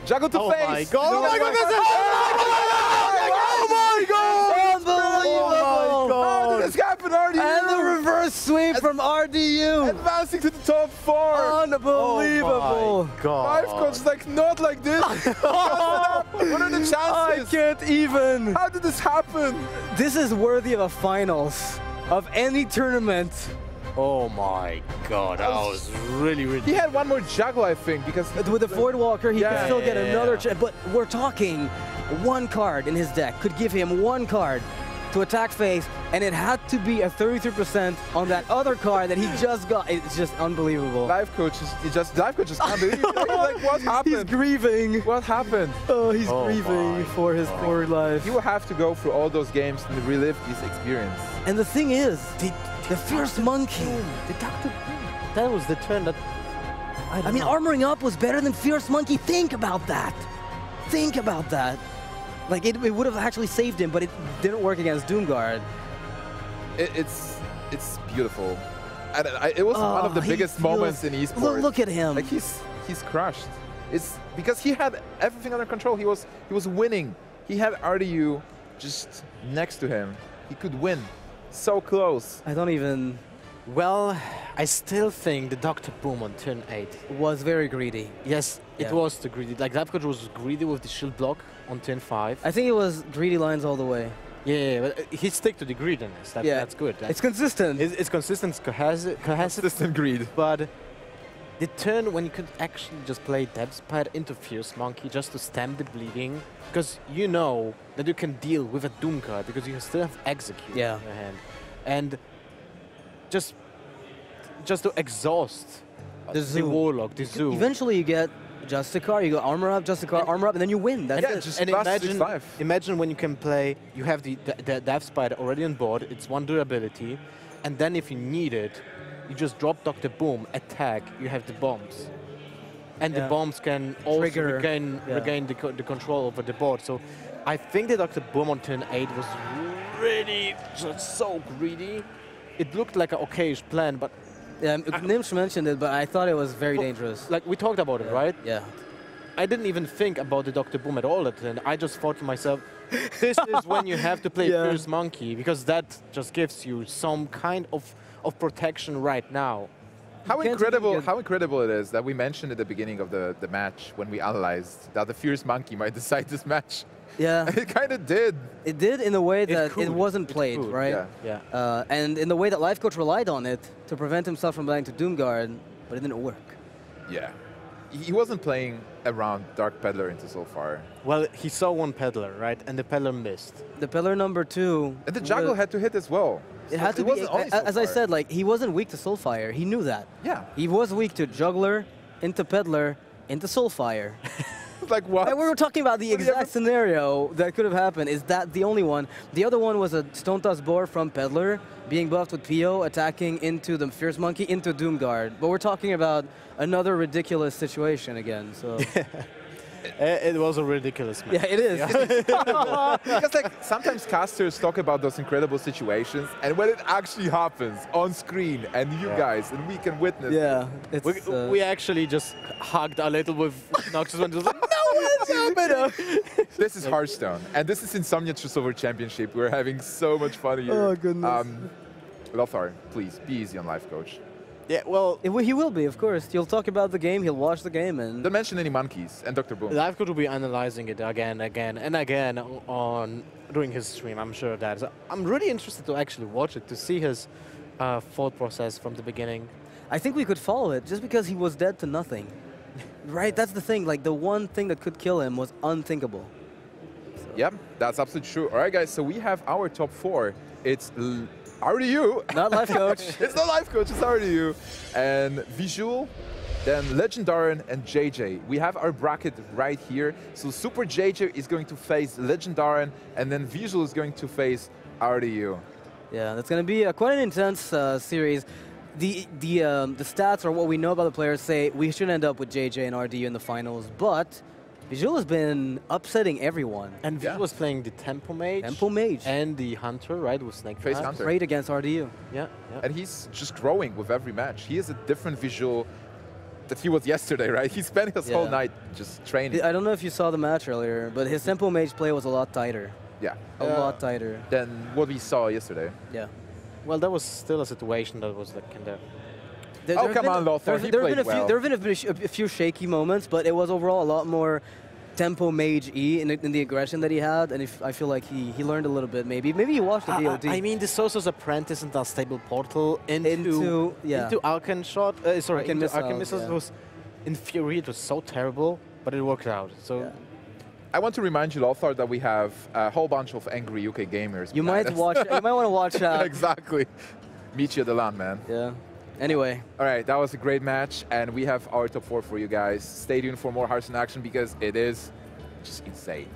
Jagu to oh face! Oh face. my God. Oh my way. God, oh this is- oh, oh my God! Unbelievable! How did this happen, RDU? And the reverse sweep from RDU. Advancing to the top four. Unbelievable. Oh my God. Lifecoach is like, not like this. what are the chances? I can't even. How did this happen? This is worthy of a finals of any tournament. Oh my God. That was really, really. He had one more juggle, I think, because With the Void Walker, he Yeah, could still yeah, get yeah, another yeah. But we're talking one card in his deck could give him one card to attack face, and it had to be a 33% on that other card that he just got. It's just unbelievable. Lifecoach is just Lifecoach just can't. He's like, what He's grieving. What happened? Oh, he's Oh grieving for his poor life. He will have to go through all those games and relive this experience. And the thing is, the, the first monkey. The Dr. That was the turn that. I, I mean, know. armoring up was better than Fierce Monkey. Think about that. Think about that. Like, it, it would have actually saved him, but it didn't work against Doomguard. It, it's it's beautiful. And I, it was one of the Oh, biggest feels- moments in esports. Look, look at him. Like he's he's crushed. It's because he had everything under control. He was he was winning. He had RDU just next to him. He could win. So close. I don't even. Well, I still think the Dr. Boom on turn 8. Was very greedy. Yes, it was the greedy. Like, Lifecoach was greedy with the shield block on turn 5. I think it was greedy lines all the way. yeah, yeah, but uh, he stick to the greediness. That, Yeah. That's good. It's consistent. It's, it's consistent, cohesive, cohesive, Consistent greed. but the turn when you could actually just play Pad into Fierce Monkey just to stem the bleeding, because you know that you can deal with a Doom card because you still have Execute Yeah. in your hand. And just just to exhaust The zoo. Warlock, the Zoo. Eventually, you get Justicar, you go armor up, Justicar, armor up, and then you win. That's Yeah, it. just and plus imagine, life. imagine when you can play, you have the, the, the Death's Bite already on board, it's one durability, and then if you need it, you just drop Dr. Boom, attack, you have the bombs. And Yeah. the bombs can also Trigger, regain, yeah. regain the, co- the control over the board. So I think the Dr. Boom on turn 8 was really just so greedy. It looked like an okayish plan, but um, Yeah, Nimsh mentioned it, but I thought it was very dangerous. like we talked about it, right? Yeah. I didn't even think about the Dr. Boom at all at then. I just thought to myself, this is when you have to play Yeah. Fierce Monkey because that just gives you some kind of, of protection right now. How incredible! How incredible it is that we mentioned at the beginning of the, the match when we analyzed that the fierce monkey might decide this match. Yeah. it kind of did. It did in a way that it, could, wasn't played, could, right? Yeah. Yeah. Uh, and in the way that Lifecoach relied on it to prevent himself from dying to Doomguard, but it didn't work. Yeah. He he wasn't playing around Dark Peddler into Soulfire. Well, he saw one peddler, right? And the peddler missed. The Peddler number two. And the Jackal was- had to hit as well. It So had to be. wasn't only a- As I Soulfire. said, like he wasn't weak to Soulfire. He knew that. Yeah. He was weak to Juggler, into Peddler, into Soulfire. Like what? And we were talking about the exact scenario that could have happened. Is that the only one? The other one was a Stonetusk Boar from Peddler being buffed with Pio attacking into the Fierce Monkey into Doomguard. But we're talking about another ridiculous situation again. So It, it was a ridiculous match. yeah, it is. because like sometimes casters talk about those incredible situations, and when it actually happens on screen, and you guys and we can witness. yeah, it's. We, uh, we actually just hugged a little with Noxious and just like, no, what's happening? This is Hearthstone, and this is Insomnia Over Championship. We're having so much fun here. Oh, goodness. Um, Lothar, please be easy on Lifecoach. Yeah, well, it will- he will be, of course. He'll talk about the game. He'll watch the game, and Don't mention any monkeys and Dr. Boom. Lifecoach will be analyzing it again, again, and again on during his stream. I'm sure of that. So I'm really interested to actually watch it to see his uh, thought process from the beginning. I think we could follow it just because he was dead to nothing. right? That's the thing. Like the one thing that could kill him was unthinkable. Yep, that's absolutely true. All right, guys, so we have our top four. It's L- RDU. Not Lifecoach. it's not Lifecoach, it's RDU. And Visual, then Legendarian and JJ. We have our bracket right here. So Super JJ is going to face Legendarian, and then Visual is going to face RDU. Yeah, that's going to be a, quite an intense uh, series. The the um, the stats or what we know about the players say we should end up with JJ and RDU in the finals, but Visual has been upsetting everyone. And Yeah. he was playing the Tempo Mage. Tempo Mage. And the Hunter, right, with Snake Face Hunter. Great against RDU. Yeah, yeah. And he's just growing with every match. He is a different Visual that he was yesterday, right? He spent his whole night just training. I don't know if you saw the match earlier, but his Tempo Mage play was a lot tighter. Yeah. A Yeah. lot tighter. Than what we saw yesterday. Yeah. Well, that was still a situation that was like kind of. There, Oh, there have come been- on, Lothar, There, he there have been a played few. well. There have been a, few- a few shaky moments, but it was overall a lot more tempo mage e in, the- in the aggression that he had, and if, I feel like he, he learned a little bit. Maybe maybe he watched the I, VOD. I mean, the Sorcerer's Apprentice and Unstable Portal into, Into- yeah. into Arcan Shot. Uh, sorry, Arcane into Missiles, Arcane Missiles yeah. was infuriating. It was so terrible, but it worked out. So Yeah. I want to remind you, Lothar, that we have a whole bunch of angry UK gamers. you behind might us. watch. you might want to watch out. exactly. Meet you at the land, man. Yeah. Anyway, All right, that was a great match, and we have our top four for you guys. Stay tuned for more Hearthstone action because it is just insane.